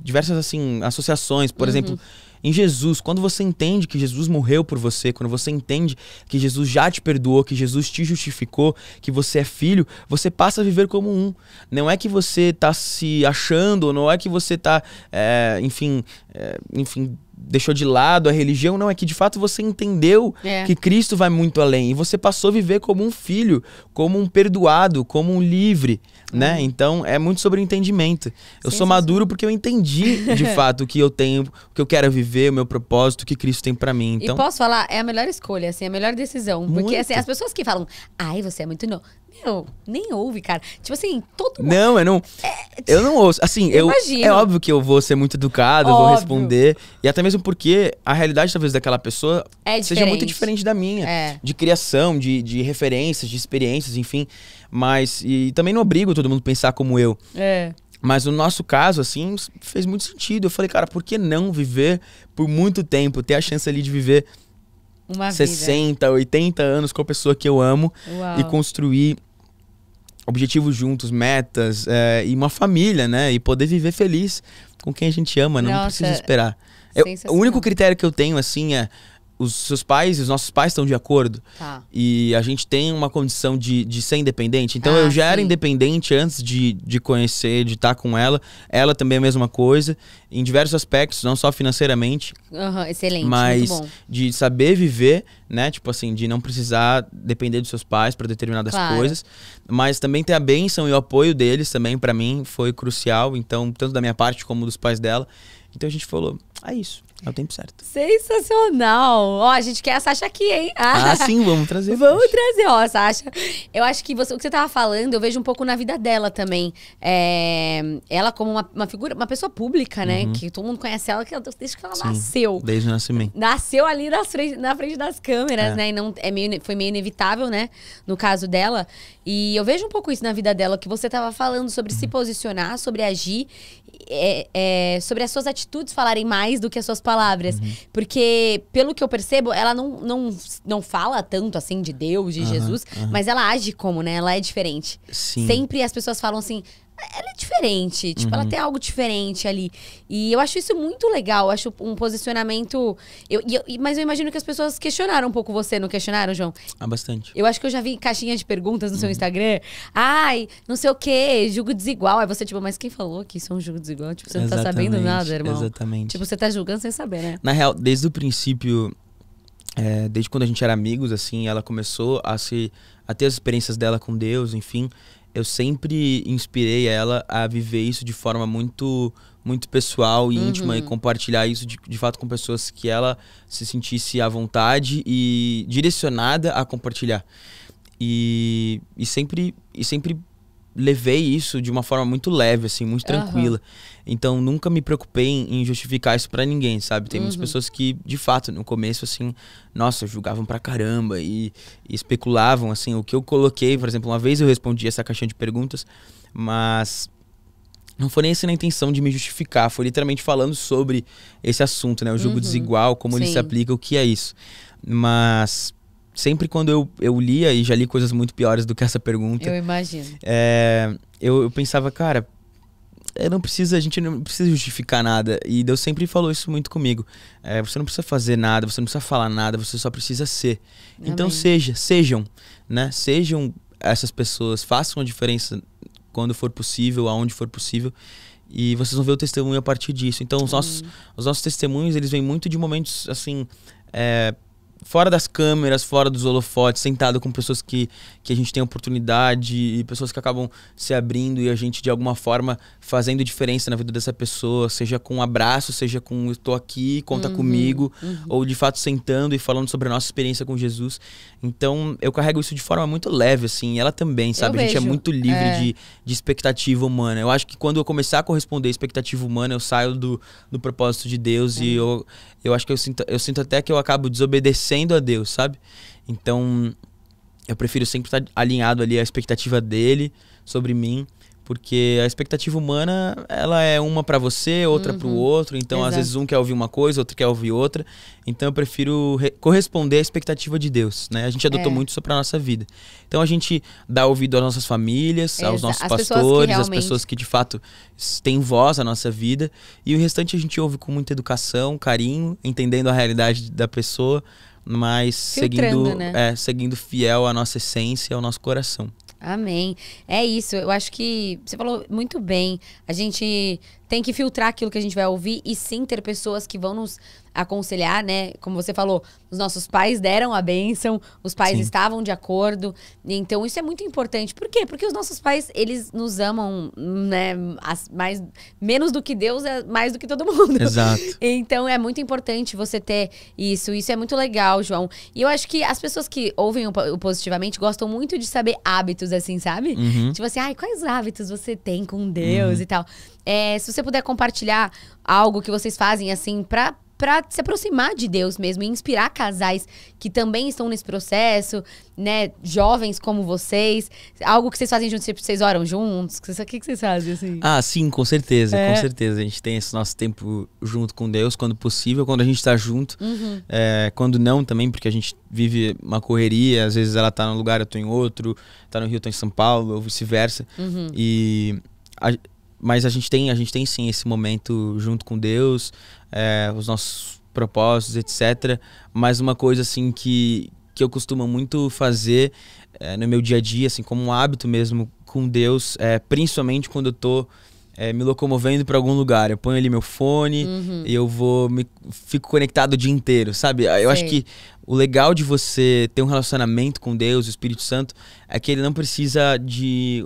diversas assim, associações. Por Uhum. exemplo, em Jesus, quando você entende que Jesus morreu por você, quando você entende que Jesus já te perdoou, que Jesus te justificou, que você é filho, você passa a viver como um. Não é que você tá se achando, não é que você tá, é, enfim, é, enfim, deixou de lado a religião, não, é que de fato você entendeu É. que Cristo vai muito além e você passou a viver como um filho, como um perdoado, como um livre, né? Então é muito sobre o entendimento. Eu sou Sensacional. maduro porque eu entendi de fato o que eu tenho, o que eu quero viver, o meu propósito, o que Cristo tem pra mim. Então, E posso falar, é a melhor escolha, assim, a melhor decisão. Porque, assim, as pessoas que falam, ai, você é muito novo. Meu, nem ouve, cara. Tipo assim, todo mundo. não, eu não, eu não ouço. Assim, eu, Imagino. é óbvio que eu vou ser muito educado, eu vou Óbvio. responder e até mesmo porque a realidade talvez daquela pessoa É seja muito diferente. diferente da minha. É. de criação, de, de referências, de experiências, enfim. Mas, e também não obrigo todo mundo a pensar como eu. É. Mas no nosso caso, assim, fez muito sentido. Eu falei, cara, por que não viver por muito tempo? Ter a chance ali de viver Uma vida. 60, 80 anos com a pessoa que eu amo Uau. e construir objetivos juntos, metas é, e uma família, né? E poder viver feliz com quem a gente ama, não Nossa, precisa esperar. Eu- o único critério que eu tenho, assim, é os seus pais e os nossos pais estão de acordo Tá. e a gente tem uma condição de, de ser independente. Então Ah, eu já era sim. independente antes de, de conhecer, de estar com ela. Ela também é a mesma coisa, em diversos aspectos, não só financeiramente, Aham, excelente, mas de saber viver, né? Tipo assim, de não precisar depender dos seus pais para determinadas Claro. coisas, mas também ter a bênção e o apoio deles também para mim foi crucial, então tanto da minha parte como dos pais dela. Então a gente falou, É isso. É o tempo certo. Sensacional! Ó, a gente quer a Sasha aqui, hein? Ah, sim, vamos trazer. Vamos trazer, ó, Sasha. Eu acho que você, o que você tava falando, eu vejo um pouco na vida dela também. É, ela como uma, uma, figura, uma pessoa pública, né? Uhum. Que todo mundo conhece ela desde que ela sim, nasceu. Desde o nascimento. Nasceu ali na frente, na frente das câmeras, é. né? E não, é meio, foi meio inevitável, né? No caso dela. E eu vejo um pouco isso na vida dela, que você tava falando sobre uhum. se posicionar, sobre agir é, é, sobre as suas atitudes falarem mais do que as suas palavras. Uhum. Porque, pelo que eu percebo, ela não, não, não fala tanto assim de Deus, de uhum, Jesus, uhum. mas ela age como, né? Ela é diferente. Sim. Sempre as pessoas falam assim: ela é diferente. Tipo, uhum. ela tem algo diferente ali. E eu acho isso muito legal. Eu acho um posicionamento. Eu, eu, mas eu imagino que as pessoas questionaram um pouco você, não questionaram, João? Ah, bastante. Eu acho que eu já vi caixinha de perguntas no uhum. seu Instagram. Ai, não sei o quê, julgo desigual. Aí você, tipo, mas quem falou que isso é um julgo desigual? Tipo, você não Exatamente. tá sabendo nada, irmão. Exatamente. Tipo, você tá julgando sem saber, né? Na real, desde o princípio. É, desde quando a gente era amigos, assim, ela começou a se a ter as experiências dela com Deus, enfim eu sempre inspirei ela a viver isso de forma muito muito pessoal e uhum. íntima e compartilhar isso de, de fato com pessoas que ela se sentisse à vontade e direcionada a compartilhar. E, e sempre e sempre levei isso de uma forma muito leve, assim, muito tranquila. Uhum. Então nunca me preocupei em, justificar isso para ninguém, sabe? Tem uhum. muitas pessoas que, de fato, no começo, assim, nossa, julgavam pra caramba e, e, especulavam, assim, o que eu coloquei, por exemplo, uma vez eu respondi essa caixinha de perguntas, mas não foi nem essa a intenção de me justificar, foi literalmente falando sobre esse assunto, né? O julgo uhum. desigual, como Sim. ele se aplica, o que é isso. Mas sempre quando eu, eu lia, e já li coisas muito piores do que essa pergunta. Eu imagino. É, eu, eu pensava, cara, eu não precisa, a gente não precisa justificar nada. E Deus sempre falou isso muito comigo. É, você não precisa fazer nada, você não precisa falar nada, você só precisa ser. Então Amém. Então seja, sejam, né? Sejam essas pessoas, façam a diferença quando for possível, aonde for possível. E vocês vão ver o testemunho a partir disso. Então os nossos, os nossos testemunhos, eles vêm muito de momentos assim. É, fora das câmeras, fora dos holofotes, sentado com pessoas que, que a gente tem oportunidade e pessoas que acabam se abrindo e a gente de alguma forma fazendo diferença na vida dessa pessoa, seja com um abraço, seja com estou aqui, conta uhum, comigo, uhum. ou de fato sentando e falando sobre a nossa experiência com Jesus. Então, eu carrego isso de forma muito leve, assim, ela também, sabe? Eu a gente é vejo. é muito livre é. De, de expectativa humana. Eu acho que quando eu começar a corresponder à expectativa humana, eu saio do, do propósito de Deus é. e eu, eu acho que eu sinto, eu sinto até que eu acabo desobedecendo a Deus, sabe? Então, eu prefiro sempre estar alinhado ali à expectativa dele sobre mim porque a expectativa humana ela é uma para você outra uhum. para o outro então Exato. às vezes um quer ouvir uma coisa outro quer ouvir outra então eu prefiro corresponder à expectativa de Deus né a gente adotou é. muito isso para nossa vida então a gente dá ouvido às nossas famílias aos nossos as pastores pessoas realmente... as pessoas que de fato têm voz na nossa vida e o restante a gente ouve com muita educação carinho entendendo a realidade da pessoa mas Filtrando, seguindo né? é, seguindo fiel à nossa essência ao nosso coração Amém. É isso. Eu acho que você falou muito bem. A gente tem que filtrar aquilo que a gente vai ouvir e sim ter pessoas que vão nos aconselhar, né? Como você falou, os nossos pais deram a bênção, os pais sim. estavam de acordo. Então isso é muito importante. Por quê? Porque os nossos pais, eles nos amam, né? Mais, menos do que Deus, é mais do que todo mundo. Exato. Então é muito importante você ter isso. Isso é muito legal, João. E eu acho que as pessoas que ouvem o positivamente gostam muito de saber hábitos, assim, sabe? Uhum. Tipo assim, ai, quais hábitos você tem com Deus uhum. e tal. É, se você puder compartilhar algo que vocês fazem, assim, pra, pra se aproximar de Deus mesmo e inspirar casais que também estão nesse processo, né? Jovens como vocês. Algo que vocês fazem juntos, tipo, vocês oram juntos. O que, que vocês fazem, assim? Ah, sim, com certeza, é. com certeza. A gente tem esse nosso tempo junto com Deus, quando possível, quando a gente tá junto. Uhum. É, quando não, também, porque a gente vive uma correria. Às vezes ela tá num lugar, eu tô em outro. Tá no Rio, eu tô em São Paulo, ou vice-versa. Uhum. E... A, mas a gente tem a gente tem sim esse momento junto com Deus é, os nossos propósitos etc mas uma coisa assim que que eu costumo muito fazer é, no meu dia a dia assim como um hábito mesmo com Deus é, principalmente quando eu tô é, me locomovendo para algum lugar eu ponho ali meu fone uhum. e eu vou me fico conectado o dia inteiro sabe eu Sei. acho que o legal de você ter um relacionamento com Deus o Espírito Santo é que ele não precisa de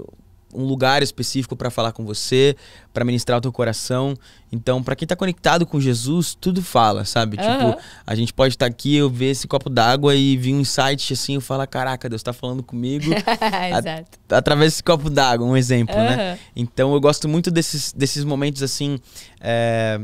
um lugar específico para falar com você, para ministrar o teu coração. Então, para quem tá conectado com Jesus, tudo fala, sabe? Aham. Tipo, a gente pode estar aqui, eu ver esse copo d'água e vir um insight assim, eu falo, caraca, Deus tá falando comigo Exato. através desse copo d'água, um exemplo, né? Aham. Então eu gosto muito desses, desses momentos assim. é,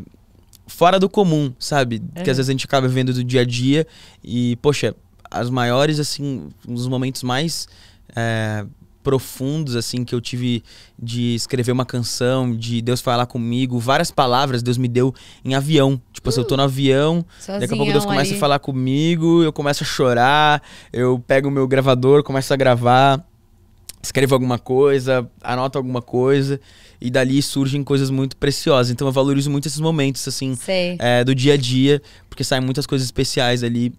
fora do comum, sabe? Que às vezes a gente acaba vivendo do dia a dia. E, poxa, as maiores, assim, um dos momentos mais é, profundos, assim, que eu tive de escrever uma canção, de Deus falar comigo, várias palavras Deus me deu em avião. Tipo, assim, eu tô no avião, daqui a pouco Deus começa ali. a falar comigo, eu começo a chorar, eu pego o meu gravador, começo a gravar escrevo alguma coisa, anoto alguma coisa e dali surgem coisas muito preciosas. Então eu valorizo muito esses momentos assim é, do dia a dia, porque saem muitas coisas especiais ali.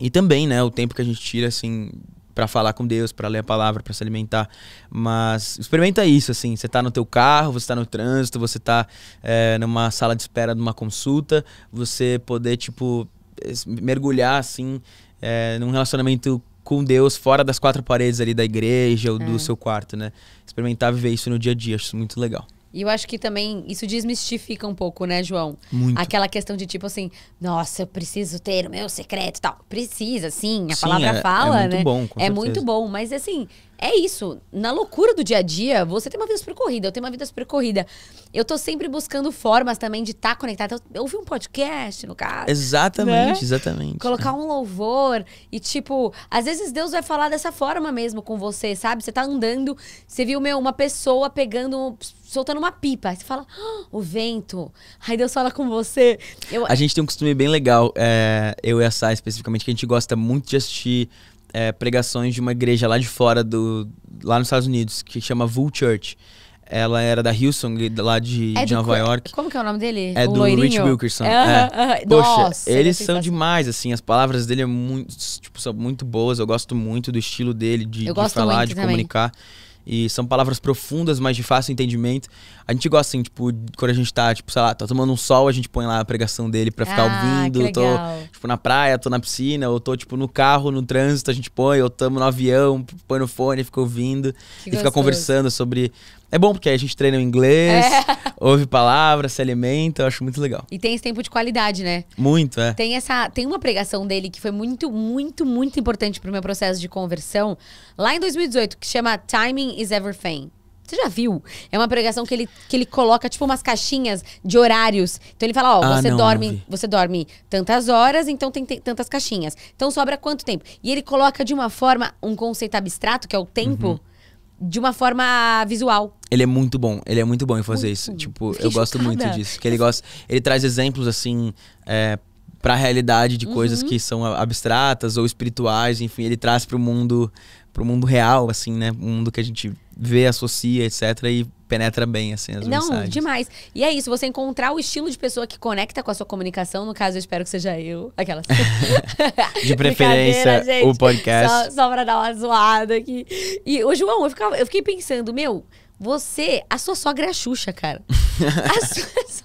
E também, né, o tempo que a gente tira assim Pra falar com Deus, pra ler a palavra, pra se alimentar. Mas experimenta isso, assim. Você tá no teu carro, você tá no trânsito, você tá é, numa sala de espera de uma consulta, você poder, tipo, mergulhar, assim, é, num relacionamento com Deus fora das quatro paredes ali da igreja ou É. do seu quarto, né? Experimentar viver isso no dia a dia, acho isso muito legal. E eu acho que também isso desmistifica um pouco, né, João? Muito. Aquela questão de tipo assim, nossa, eu preciso ter o meu secreto e tal. Precisa, sim, a Sim, palavra é- é fala, muito né? bom, com é certeza. muito bom, mas assim, é isso. Na loucura do dia a dia, você tem uma vida super corrida, eu tenho uma vida super corrida. Eu tô sempre buscando formas também de estar conectada. Eu ouvi um podcast, no caso. Exatamente, Né? exatamente. Colocar um louvor e, tipo, às vezes Deus vai falar dessa forma mesmo com você, sabe? Você tá andando, você viu, meu, uma pessoa pegando, soltando uma pipa. Aí você fala, "Ah, o vento. Aí Deus fala com você. Eu, A gente tem um costume bem legal, é, eu e a Sai especificamente, que a gente gosta muito de assistir é, pregações de uma igreja lá de fora, do, lá nos Estados Unidos, que chama Vull Church. Ela era da Hillsong, lá de, é de Nova co- York. Como que é o nome dele? É o do loirinho? Rich Wilkerson. Aham, é. aham. Poxa, Nossa, ele eles são demais, assim, as palavras dele é muito, tipo, são muito boas. Eu gosto muito do estilo dele de, de falar, muito de também. comunicar. E são palavras profundas, mas de fácil entendimento. A gente gosta, assim, tipo, quando a gente tá, tipo, sei lá, tá tomando um sol, a gente põe lá a pregação dele pra ficar Ah, ouvindo. Tô, tipo, na praia, tô na piscina, ou tô, tipo, no carro, no trânsito, a gente põe, ou tamo no avião, põe no fone, fica ouvindo. Que e fica gostoso. conversando sobre... É bom, porque a gente treina o inglês, É. ouve palavras, se alimenta, eu acho muito legal. E tem esse tempo de qualidade, né? Muito, é. Tem essa, tem uma pregação dele que foi muito, muito, muito importante pro meu processo de conversão, lá em 2018, que chama Timing is Everything. Você já viu? É uma pregação que ele, que ele coloca tipo umas caixinhas de horários. Então ele fala, ó, Ah, você não, dorme, você dorme tantas horas, então tem, te- tantas caixinhas. Então sobra quanto tempo? E ele coloca de uma forma um conceito abstrato, que é o tempo, Uhum. De uma forma visual. Ele é muito bom, ele é muito bom em fazer Muito. isso. Tipo, Fiquei eu gosto chocada. muito disso. Que ele gosta. Ele traz exemplos, assim, é, pra realidade de Uhum. coisas que são abstratas ou espirituais, enfim, ele traz pro mundo, pro mundo real, assim, né? Um mundo que a gente vê, associa, etc. E penetra bem, assim, as Não, mensagens. demais. E é isso, você encontrar o estilo de pessoa que conecta com a sua comunicação. No caso, eu espero que seja eu. Aquelas. De preferência, gente. o podcast. Só, só pra dar uma zoada aqui. E, ô, João, eu, ficava- eu fiquei pensando, meu, você, a sua sogra é a Xuxa, cara. A sua-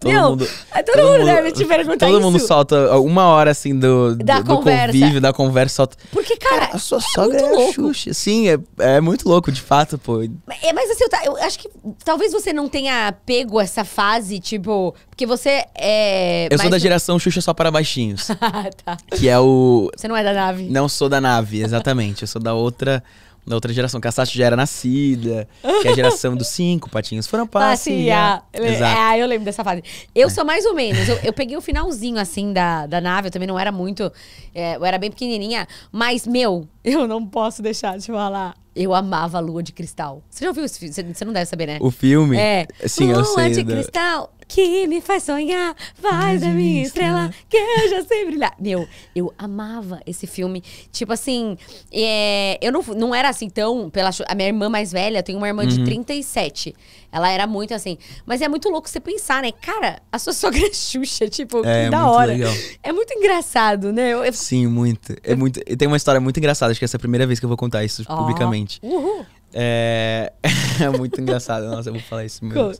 Todo Meu, mundo, todo mundo deve te perguntar Todo isso. mundo solta uma hora, assim, do, Da do, do conversa. convívio, da conversa, solta. Porque, cara, A sua é sogra muito é a louco. Xuxa. Sim, é, é muito louco, de fato, pô. É, mas assim, eu, eu acho que talvez você não tenha pego essa fase, tipo, porque você é. Eu sou da geração Xuxa só para baixinhos. Ah, tá. que é o. Você não é da nave. Não sou da nave, exatamente. Eu sou da outra. Da outra geração, que a Sasha já era nascida, que é a geração dos cinco patinhos foram passear. Passear. É, eu lembro dessa fase. Eu sou mais ou menos. Eu, eu peguei o finalzinho, assim, da, da nave. Eu também não era muito... é, eu era bem pequenininha. Mas, meu, eu não posso deixar de falar. Eu amava a Lua de Cristal. Você já ouviu esse filme? Você, não deve saber, né? O filme. É. Sim, eu Lua sei. de do- cristal que me faz sonhar, faz a minha estrela que eu já sei brilhar. Meu, eu amava esse filme. Tipo assim, é, eu não, não era assim tão. Pela, a minha irmã mais velha, tem uma irmã Uhum. de 37. Ela era muito assim. Mas é muito louco você pensar, né? Cara, a sua sogra é Xuxa, tipo, É, que da muito hora. legal. É muito engraçado, né? Eu, eu- Sim, muito. É muito. Tem uma história muito engraçada, acho que essa é a primeira vez que eu vou contar isso Ó, publicamente. Uhul. É. é muito engraçado. Nossa, eu vou falar isso mesmo.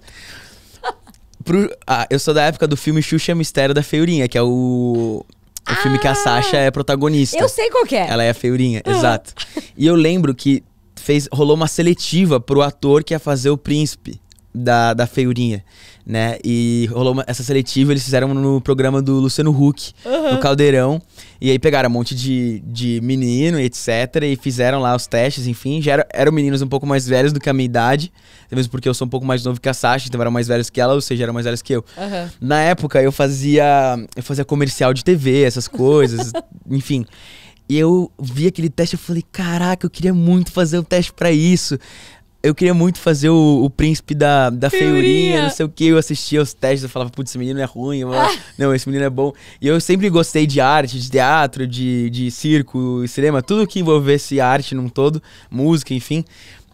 Pro... Ah, eu sou da época do filme Xuxa Mistério da Feiurinha, que é o. O filme que a Sasha é protagonista. Ah! Eu sei qual é. Ela é a feiurinha, exato. E eu lembro que fez, rolou uma seletiva pro ator que ia fazer o príncipe da, da feiurinha, né? E rolou uma, essa seletiva, eles fizeram no programa do Luciano Huck, no Caldeirão. E aí pegaram um monte de, de menino e etc. E fizeram lá os testes, enfim. Já era, eram meninos um pouco mais velhos do que a minha idade. Até mesmo porque eu sou um pouco mais novo que a Sasha, então eram mais velhos que ela, ou seja, eram mais velhos que eu. Aham. Na época eu fazia. Eu fazia comercial de TV, essas coisas, enfim. E eu vi aquele teste e falei, caraca, eu queria muito fazer o teste pra isso. Eu queria muito fazer o, o príncipe da, da feiurinha, Feiurinha. não sei o que. Eu assistia os testes, eu falava, putz, esse menino é ruim. Eu Não, esse menino é bom. E eu sempre gostei de arte, de teatro, de, de circo, cinema, tudo que envolvesse arte num todo, música, enfim.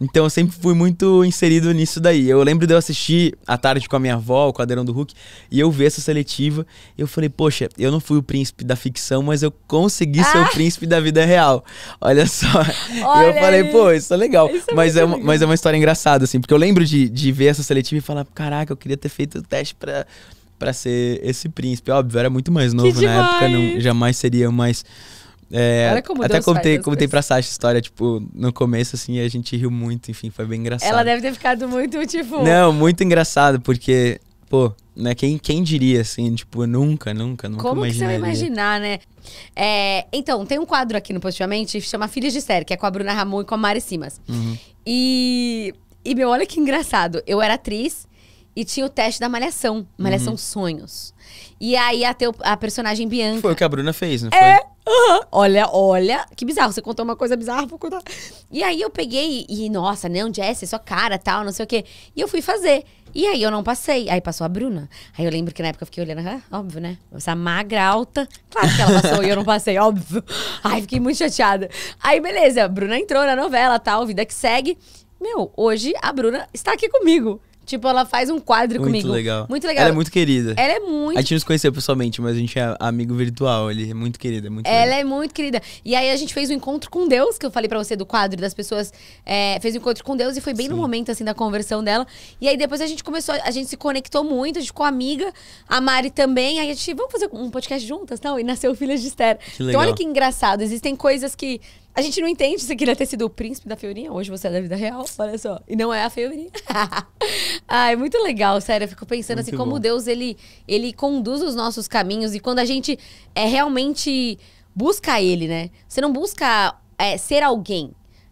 Então eu sempre fui muito inserido nisso daí. Eu lembro de eu assistir à tarde com a minha avó, o quadrão do Hulk, e eu ver essa seletiva. E eu falei, poxa, eu não fui o príncipe da ficção, mas eu consegui ser Ah! o príncipe da vida real. Olha só. e Olha eu falei, pô, isso é legal. Isso é mas, é uma, legal. mas é uma história engraçada, assim, porque eu lembro de, de ver essa seletiva e falar, caraca, eu queria ter feito o teste pra. Pra ser esse príncipe. Óbvio, eu era muito mais novo na época, não, jamais seria mais. É, Olha como até Deus contei, contei pra Sasha a história, tipo, no começo, assim, e a gente riu muito, enfim, foi bem engraçado. Ela deve ter ficado muito, tipo. Não, muito engraçado, porque, pô, né, quem, quem diria, assim, tipo, nunca, nunca, nunca Como que você vai imaginaria. imaginar, né? É, então, tem um quadro aqui no Positivamente que chama Filhas de Série, que é com a Bruna Ramon e com a Mari Simas. Uhum. E, e, meu, olha que engraçado. Eu era atriz e tinha o teste da Malhação. Malhação Sonhos. E aí o- a personagem Bianca. Foi o que a Bruna fez, não É. Aham. Olha, olha, que bizarro. Você contou uma coisa bizarra, vou contar. E aí eu peguei e, nossa, não, Jess, sua cara, tal, não sei o quê. E eu fui fazer. E aí eu não passei. Aí passou a Bruna. Aí eu lembro que na época eu fiquei olhando, ah, óbvio, né? Essa magra alta. Claro que ela passou e eu não passei, óbvio. Ai, fiquei muito chateada. Aí, beleza, a Bruna entrou na novela, tal, vida que segue. Meu, hoje a Bruna está aqui comigo. Tipo, ela faz um quadro Muito comigo. legal. Muito legal. Ela é muito querida. Ela é muito A gente não se conheceu pessoalmente, mas a gente é amigo virtual. Ele é muito querido, é muito Ela legal. é muito querida. E aí a gente fez um encontro com Deus, que eu falei pra você do quadro das pessoas. é, fez um encontro com Deus e foi bem no Sim. momento, assim, da conversão dela. E aí depois a gente começou, a gente se conectou muito, a gente ficou amiga, a Mari também. Aí a gente, vamos fazer um podcast juntas, não? E nasceu Filhas de Esther. Que Então olha que engraçado, existem coisas que a gente não entende. Você queria ter sido o príncipe da Feurinha, hoje você é da vida real, olha só. E não é a Feurinha. Ai, muito legal, sério. Eu fico pensando Muito assim, como bom. Deus, ele, ele conduz os nossos caminhos. E quando a gente é realmente busca ele, né? Você não busca é, ser alguém.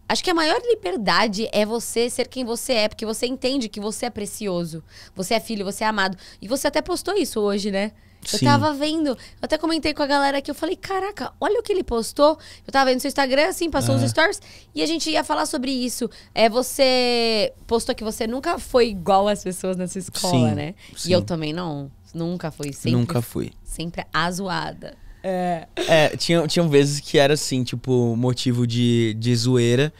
Acho que a maior liberdade é você ser quem você é, porque você entende que você é precioso. Você é filho, você é amado. E você até postou isso hoje, né? Eu Sim. tava vendo, eu até comentei com a galera que eu falei, caraca, olha o que ele postou. Eu tava vendo seu Instagram, assim, passou os Aham. stories, e a gente ia falar sobre isso. É, você postou que você nunca foi igual às pessoas nessa escola, Sim, né? sim. E eu também não. Nunca fui. Sempre, Nunca fui. Sempre a zoada. É. É, tinha, tinham vezes que era assim, tipo, motivo de, de zoeira.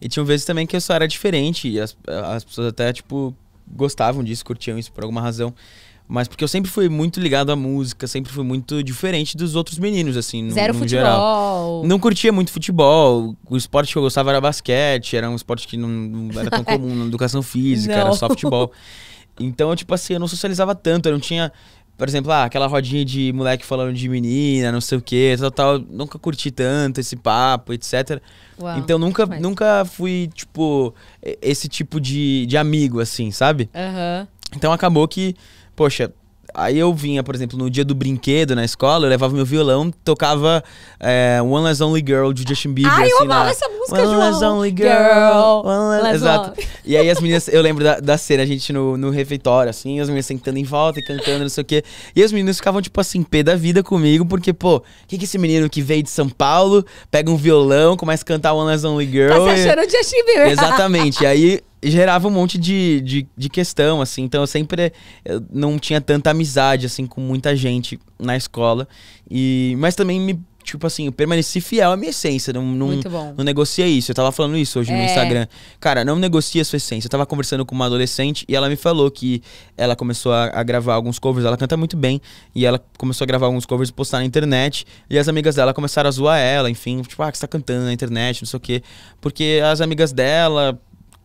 E tinham vezes também que eu só era diferente. E as, as pessoas até, tipo, gostavam disso, curtiam isso por alguma razão. Mas porque eu sempre fui muito ligado à música, sempre fui muito diferente dos outros meninos, assim, no, Zero no futebol. geral. Não curtia muito futebol. O esporte que eu gostava era basquete, era um esporte que não, não era tão comum na educação física, era Não. só futebol. Então, tipo assim, eu não socializava tanto, eu não tinha, por exemplo, ah, aquela rodinha de moleque falando de menina, não sei o quê, tal, tal. Nunca curti tanto esse papo, etc. Uau, então nunca, nunca fui, tipo, esse tipo de, de amigo, assim, sabe? Aham. Então acabou que, poxa, aí eu vinha, por exemplo, no dia do brinquedo na escola, eu levava meu violão, tocava é, One Less Only Girl de Justin Bieber. Ai, eu assim, amava na- essa música, One João. Less Only Girl. Girl, one less- Exato. E aí as meninas, eu lembro da, da cena, a gente no, no refeitório, assim, as meninas sentando em volta e cantando, não sei o quê. E as meninas ficavam, tipo assim, pé da vida comigo, porque, pô, o que, que esse menino que veio de São Paulo, pega um violão, começa a cantar One Less Only Girl. Tá se e- achando o Justin Bieber. Exatamente. E aí gerava um monte de, de, de questão, assim. Então eu sempre eu não tinha tanta amizade, assim, com muita gente na escola. E, mas também me, tipo assim, eu permaneci fiel à minha essência. Não, não, Muito bom. não negocia isso. Eu tava falando isso hoje no É. Instagram. Cara, não negocia a sua essência. Eu tava conversando com uma adolescente e ela me falou que ela começou a, a gravar alguns covers. Ela canta muito bem. E ela começou a gravar alguns covers e postar na internet. E as amigas dela começaram a zoar ela, enfim. Tipo, ah, que você tá cantando na internet, não sei o quê. Porque as amigas dela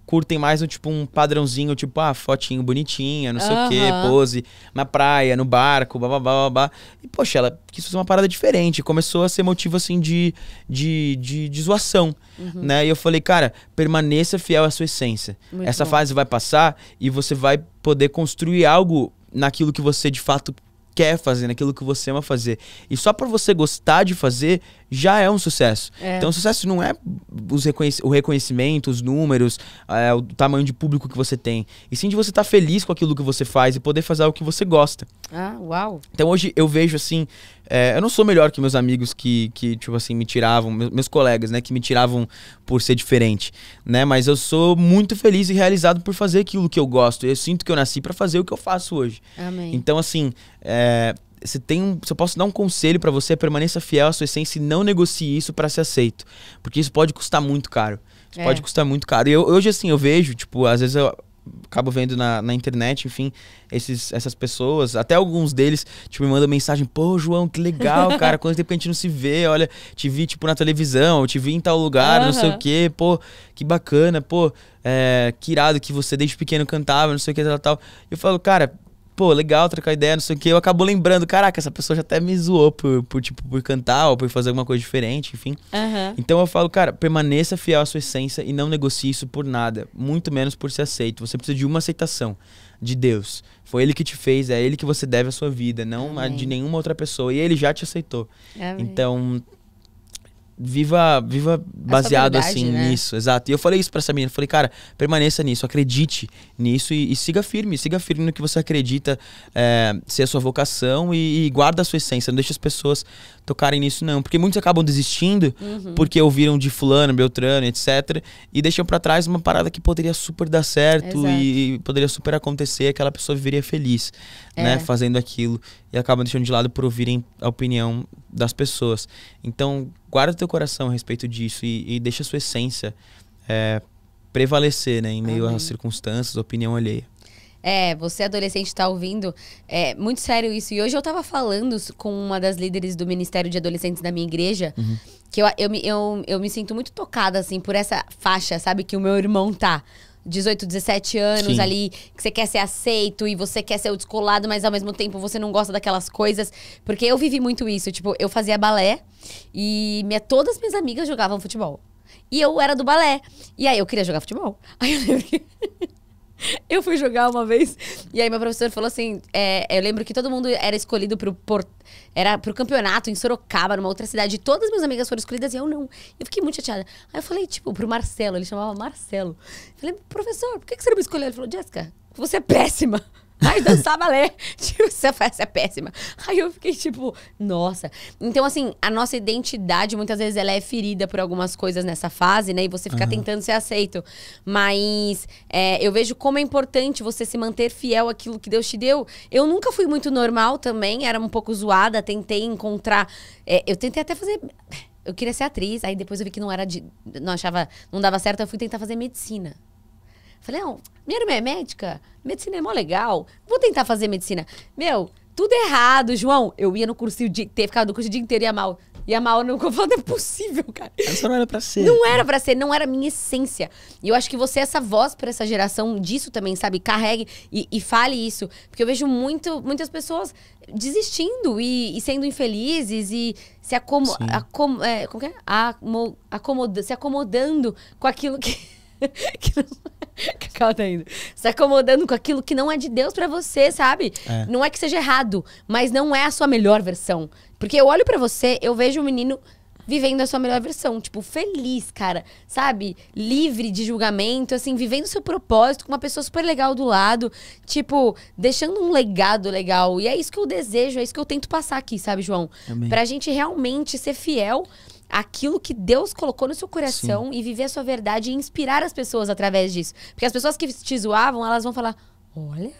curtem mais um, tipo, um padrãozinho, tipo, ah, fotinho bonitinha, não sei o quê, pose na praia, no barco, blá, blá, blá, blá, blá. E, poxa, ela quis fazer uma parada diferente. Começou a ser motivo, assim, de, de, de, de zoação, Uhum. né? E eu falei, cara, permaneça fiel à sua essência. Muito Essa bom. fase vai passar e você vai poder construir algo naquilo que você, de fato, quer fazer, naquilo que você ama fazer. E só por você gostar de fazer, já é um sucesso. É. Então, o sucesso não é os reconhec- o reconhecimento, os números, é, o tamanho de público que você tem. E sim de você estar feliz com aquilo que você faz e poder fazer o que você gosta. Ah, uau. Então hoje eu vejo assim, é, eu não sou melhor que meus amigos que, que tipo assim, me tiravam, meus, meus colegas, né, que me tiravam por ser diferente, né, mas eu sou muito feliz e realizado por fazer aquilo que eu gosto. Eu sinto que eu nasci pra fazer o que eu faço hoje. Amém. Então assim, é, você tem um, se eu posso dar um conselho pra você, permaneça fiel à sua essência e não negocie isso pra ser aceito, porque isso pode custar muito caro. Isso É. pode custar muito caro. E eu, hoje assim, eu vejo, tipo, às vezes eu acabo vendo na, na internet, enfim, esses, essas pessoas, até alguns deles, tipo, me mandam mensagem, pô, João, que legal, cara, quanto tempo que a gente não se vê, olha, te vi, tipo, na televisão, te vi em tal lugar, não sei o quê, pô, que bacana, pô, é, que irado que você desde pequeno cantava, não sei o que, tal, tal. Eu falo, cara, pô, legal trocar ideia, não sei o que. Eu acabo lembrando, caraca, essa pessoa já até me zoou por, por, tipo, por cantar ou por fazer alguma coisa diferente, enfim. Aham. Então eu falo, cara, permaneça fiel à sua essência e não negocie isso por nada, muito menos por ser aceito. Você precisa de uma aceitação de Deus. Foi ele que te fez, é ele que você deve a sua vida, não a de nenhuma outra pessoa. E ele já te aceitou. Amém. Então, viva viva baseado verdade, assim né? nisso, exato. E eu falei isso pra essa menina, eu falei, cara, permaneça nisso, acredite nisso e, e siga firme, siga firme no que você acredita é, ser a sua vocação e, e guarda a sua essência, não deixe as pessoas tocarem nisso não, porque muitos acabam desistindo Uhum. porque ouviram de fulano, beltrano, etc, e deixam pra trás uma parada que poderia super dar certo Exato. e poderia super acontecer, aquela pessoa viveria feliz, É. né, fazendo aquilo e acabam deixando de lado por ouvirem a opinião das pessoas. Então, guarda teu coração a respeito disso e, e deixa a sua essência é, prevalecer, né, em meio Amém. às circunstâncias, opinião alheia. É, você adolescente tá ouvindo. É muito sério isso. E hoje eu tava falando com uma das líderes do Ministério de Adolescentes da minha igreja, que eu, eu, me- eu, eu me sinto muito tocada, assim, por essa faixa, sabe, que o meu irmão tá. 18, 17 anos Sim. ali, que você quer ser aceito e você quer ser o descolado, mas ao mesmo tempo você não gosta daquelas coisas. Porque eu vivi muito isso. Tipo, eu fazia balé e minha, todas minhas amigas jogavam futebol. E eu era do balé. E aí eu queria jogar futebol. Aí eu lembro que. Eu fui jogar uma vez e aí meu professor falou assim: é, eu lembro que todo mundo era escolhido pro, por, era pro campeonato em Sorocaba, numa outra cidade. E todas minhas amigas foram escolhidas e eu não. Eu fiquei muito chateada. Aí eu falei, tipo, pro Marcelo, ele chamava Marcelo. Eu falei, professor, por que que você não me escolheu? Ele falou, Jéssica, você é péssima. Ai, dançar balé. Tipo, você é péssima. Aí eu fiquei tipo, nossa. Então, assim, a nossa identidade, muitas vezes, ela é ferida por algumas coisas nessa fase, né? E você fica tentando ser aceito. Mas é, eu vejo como é importante você se manter fiel àquilo que Deus te deu. Eu nunca fui muito normal também, era um pouco zoada, tentei encontrar. é, eu tentei até fazer. Eu queria ser atriz, aí depois eu vi que não era de. Não achava. Não dava certo, eu fui tentar fazer medicina. Falei, não, minha irmã é médica, medicina é mó legal, vou tentar fazer medicina. Meu, tudo errado, João. Eu ia no cursinho, o dia inteiro, ficava no curso o dia inteiro e ia mal. Ia mal, não, não é possível, cara. Essa não era pra ser. Não era pra ser, não era a minha essência. E eu acho que você é essa voz pra essa geração disso também, sabe? Carregue e, e fale isso. Porque eu vejo muito, muitas pessoas desistindo e, e sendo infelizes e se acomo, acom, é, como é? Acomoda- se acomodando com aquilo que. que não, Cacau tá indo. Se acomodando com aquilo que não é de Deus pra você, sabe? É. Não é que seja errado, mas não é a sua melhor versão. Porque eu olho pra você, eu vejo um menino vivendo a sua melhor versão, tipo, feliz, cara, sabe? Livre de julgamento, assim, vivendo o seu propósito com uma pessoa super legal do lado, tipo, deixando um legado legal. E é isso que eu desejo, é isso que eu tento passar aqui, sabe, João? Amém. Pra gente realmente ser fiel àquilo que Deus colocou no seu coração e viver a sua verdade e inspirar as pessoas através disso. Porque as pessoas que te zoavam, elas vão falar: olha,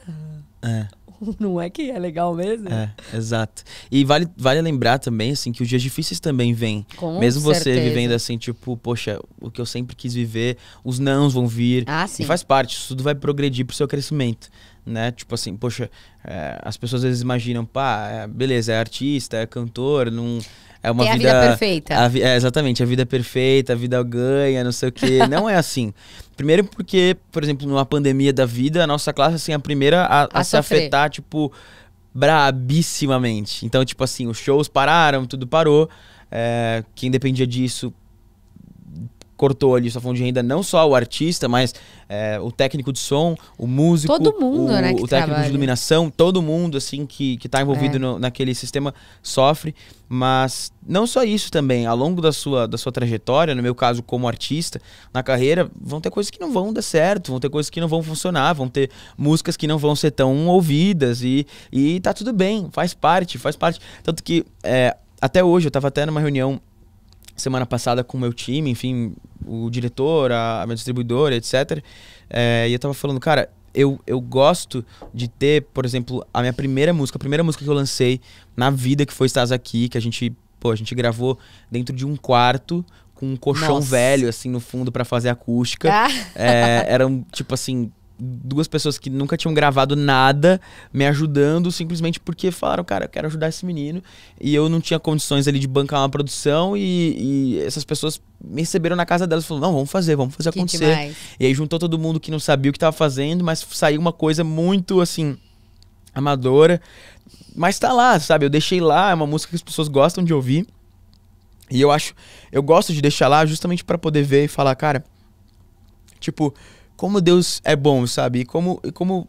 É. não é que é legal mesmo? É, exato. E vale, vale lembrar também, assim, que os dias difíceis também vêm. Com Mesmo você certeza. vivendo assim, tipo, poxa, o que eu sempre quis viver, os nãos vão vir. Ah, sim. E faz parte, isso tudo vai progredir pro seu crescimento, né? Tipo assim, poxa, é, as pessoas às vezes imaginam, pá, é, beleza, é artista, é cantor, não, é uma Tem a vida, vida perfeita. a vi- é, exatamente, a vida é perfeita, a vida ganha, não sei o quê. não é assim. Primeiro porque, por exemplo, numa pandemia da vida, a nossa classe assim, é a primeira a, a A se sofrer. afetar, tipo, brabissimamente. Então, tipo assim, os shows pararam, tudo parou. É, quem dependia disso cortou ali sua fonte de renda, não só o artista, mas é, o técnico de som, o músico, Todo mundo, o, né, o técnico trabalha. de iluminação, todo mundo assim que, que tá envolvido É. no- naquele sistema sofre, mas não só isso também, ao longo da sua, da sua trajetória, no meu caso como artista, na carreira, vão ter coisas que não vão dar certo, vão ter coisas que não vão funcionar, vão ter músicas que não vão ser tão ouvidas e, e tá tudo bem, faz parte, faz parte. Tanto que é, até hoje, eu tava até numa reunião semana passada com o meu time, enfim, o diretor, a, a minha distribuidora, etc. É, e eu tava falando, cara, eu, eu gosto de ter, por exemplo, a minha primeira música, a primeira música que eu lancei na vida, que foi Estás Aqui, que a gente, pô, a gente gravou dentro de um quarto com um colchão Nossa. velho, assim, no fundo pra fazer acústica. Ah, É, eram, tipo assim, duas pessoas que nunca tinham gravado nada me ajudando simplesmente porque falaram, cara, eu quero ajudar esse menino. E eu não tinha condições ali de bancar uma produção e, e essas pessoas me receberam na casa delas e falaram, não, vamos fazer, vamos fazer que acontecer. demais. E aí juntou todo mundo que não sabia o que tava fazendo, mas saiu uma coisa muito, assim, amadora. Mas tá lá, sabe? Eu deixei lá, é uma música que as pessoas gostam de ouvir. E eu acho, eu gosto de deixar lá justamente pra poder ver e falar, cara, tipo, como Deus é bom, sabe? E como, e como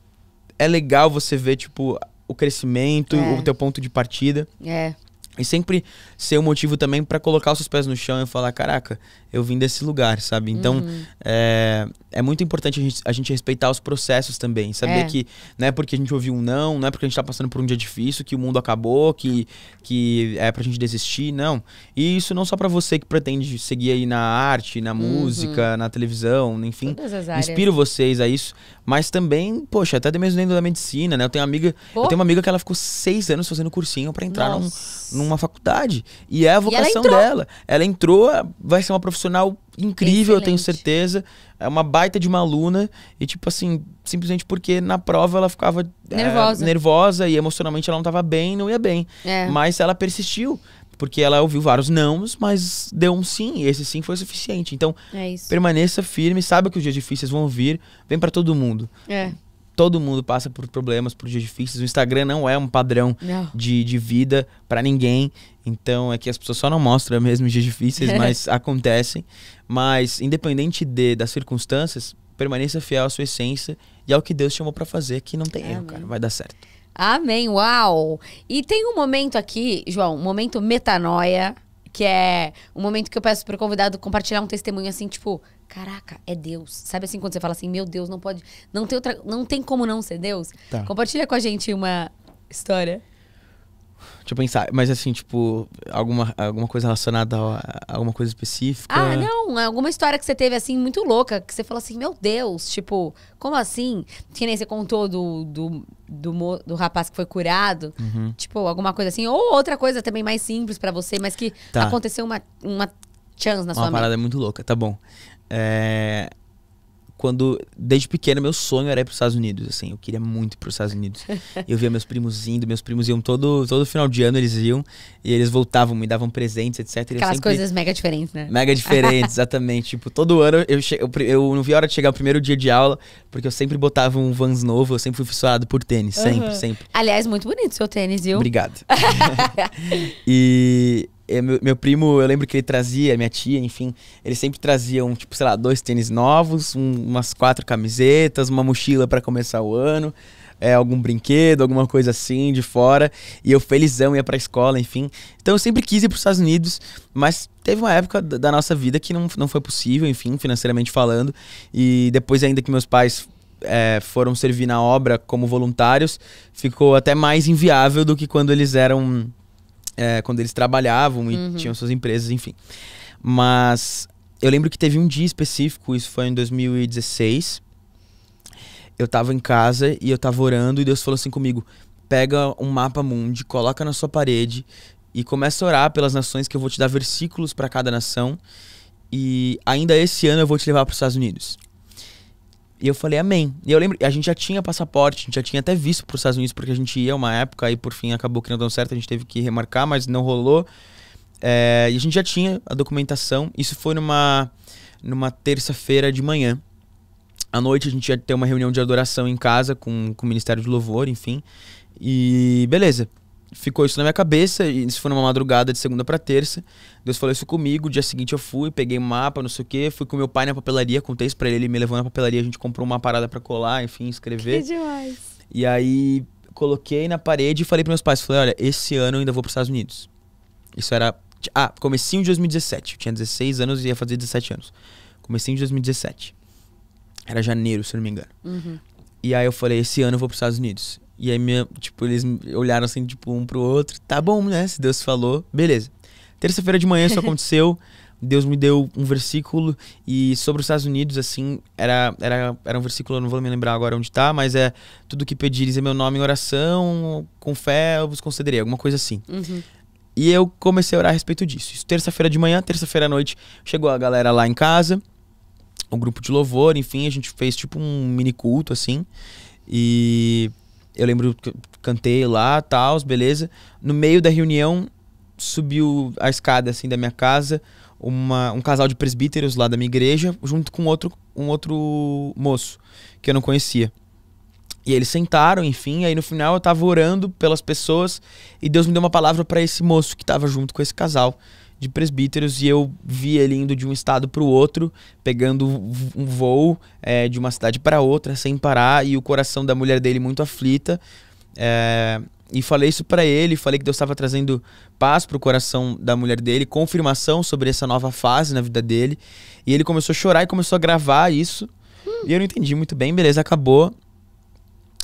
é legal você ver, tipo, o crescimento, É. o teu ponto de partida. É. E sempre ser um motivo também pra colocar os seus pés no chão e falar, caraca, eu vim desse lugar, sabe? Então, Uhum. é, é muito importante a gente, a gente respeitar os processos também. Saber É. que não é porque a gente ouviu um não, não é porque a gente tá passando por um dia difícil, que o mundo acabou, que, que é pra gente desistir, não. E isso não só pra você que pretende seguir aí na arte, na música, na televisão, enfim. Todas as áreas. Inspiro vocês a isso, mas também, poxa, até mesmo dentro da medicina, né? Eu tenho uma amiga, Pô. eu tenho uma amiga que ela ficou seis anos fazendo cursinho pra entrar num, numa faculdade. E é a vocação entrou. dela. Ela entrou, vai ser uma profissional incrível, eu tenho certeza. É uma baita de uma aluna. E, tipo assim, simplesmente porque na prova ela ficava é, Nervosa. nervosa e emocionalmente ela não tava bem, não ia bem. É. Mas ela persistiu. Porque ela ouviu vários nãos, mas deu um sim, e esse sim foi suficiente. Então, É permaneça firme, saiba que os dias difíceis vão vir, vem pra todo mundo. É. Todo mundo passa por problemas, por dias difíceis. O Instagram não é um padrão Não. de, de vida pra ninguém. Então é que as pessoas só não mostram mesmo dias difíceis, mas acontecem. Mas independente de, das circunstâncias, permaneça fiel à sua essência e ao que Deus chamou pra fazer, que não tem erro, Amém. cara. Vai dar certo. Amém, uau! E tem um momento aqui, João, um momento metanoia, que é um momento que eu peço pro convidado compartilhar um testemunho assim, tipo, caraca, é Deus. Sabe assim, quando você fala assim, meu Deus, não pode, não tem outra, não tem como não ser Deus? Tá. Compartilha com a gente uma história. Deixa eu pensar, mas assim, tipo, alguma, alguma coisa relacionada a, a alguma coisa específica. Ah, não, alguma história que você teve assim, muito louca, que você falou assim, meu Deus, tipo, como assim? Que nem você contou do, do, do, do rapaz que foi curado. Uhum. Tipo, alguma coisa assim. Ou outra coisa também mais simples pra você, mas que Tá. aconteceu uma, uma chance na sua Uma parada muito louca, tá bom. É, Quando, desde pequeno, meu sonho era ir pros Estados Unidos, assim. Eu queria muito ir pros Estados Unidos. eu via meus primos indo, meus primos iam todo, todo final de ano, eles iam. E eles voltavam, me davam presentes, etc. Aquelas sempre- coisas mega diferentes, né? Mega diferentes, exatamente. Tipo, todo ano eu, che- eu, não vi a hora de chegar o primeiro dia de aula, porque eu sempre botava um Vans novo, eu sempre fui fissurado por tênis, sempre, Aham. sempre. Aliás, muito bonito seu tênis, viu? Obrigado. e meu, meu primo, eu lembro que ele trazia, minha tia, enfim, eles sempre traziam, tipo, sei lá, dois tênis novos, um- umas quatro camisetas, uma mochila pra começar o ano, é, algum brinquedo, alguma coisa assim de fora. E eu felizão ia pra escola, enfim. Então eu sempre quis ir pros Estados Unidos, mas teve uma época da nossa vida que não, não foi possível, enfim, financeiramente falando. E depois, ainda que meus pais é, foram servir na obra como voluntários, ficou até mais inviável do que quando eles eram. É, quando eles trabalhavam e tinham suas empresas, enfim. Mas eu lembro que teve um dia específico, isso foi em 2016. Eu tava em casa e eu tava orando e Deus falou assim comigo: pega um mapa mundi, coloca na sua parede e começa a orar pelas nações que eu vou te dar versículos para cada nação. E ainda esse ano eu vou te levar para os Estados Unidos. E eu falei, amém. E eu lembro, a gente já tinha passaporte, a gente já tinha até visto para os Estados Unidos, porque a gente ia uma época e por fim acabou que não deu certo, a gente teve que remarcar, mas não rolou. É, e a gente já tinha a documentação. Isso foi numa, numa terça-feira de manhã. À noite a gente ia ter uma reunião de adoração em casa com, com o Ministério de Louvor, enfim. E beleza. Ficou isso na minha cabeça, e isso foi numa madrugada de segunda para terça. Deus falou isso comigo. Dia seguinte eu fui, peguei um mapa, não sei o quê. Fui com meu pai na papelaria, contei isso pra ele, ele me levou na papelaria, a gente comprou uma parada para colar, enfim, escrever. Que demais. E aí coloquei na parede e falei para meus pais, falei, olha, esse ano eu ainda vou para os Estados Unidos. Isso era ah, comecinho de 2017. Eu tinha 16 anos e ia fazer 17 anos. Comecinho de 2017. Era janeiro, se não me engano. Uhum. E aí eu falei, esse ano eu vou para os Estados Unidos. E aí, minha, tipo, eles olharam assim, tipo, um pro outro. Tá bom, né? Se Deus falou, beleza. Terça-feira de manhã isso aconteceu. Deus me deu um versículo e sobre os Estados Unidos, assim, era, era, era um versículo, eu não vou me lembrar agora onde tá, mas é tudo que pedires em meu nome em oração, com fé eu vos concederei, alguma coisa assim. Uhum. E eu comecei a orar a respeito disso. Isso terça-feira de manhã, terça-feira à noite, chegou a galera lá em casa, o um grupo de louvor, enfim, a gente fez tipo um mini culto, assim. E eu lembro que eu cantei lá, tal, beleza. No meio da reunião, subiu a escada, assim, da minha casa, uma, um casal de presbíteros lá da minha igreja, junto com outro, um outro moço que eu não conhecia. E eles sentaram, enfim, aí no final eu tava orando pelas pessoas e Deus me deu uma palavra para esse moço que tava junto com esse casal de presbíteros e eu vi ele indo de um estado para o outro, pegando um voo é, de uma cidade para outra sem parar e o coração da mulher dele muito aflita. É, e falei isso para ele, falei que Deus estava trazendo paz para o coração da mulher dele, confirmação sobre essa nova fase na vida dele. E ele começou a chorar e começou a gravar isso. Hum. E eu não entendi muito bem, beleza, acabou.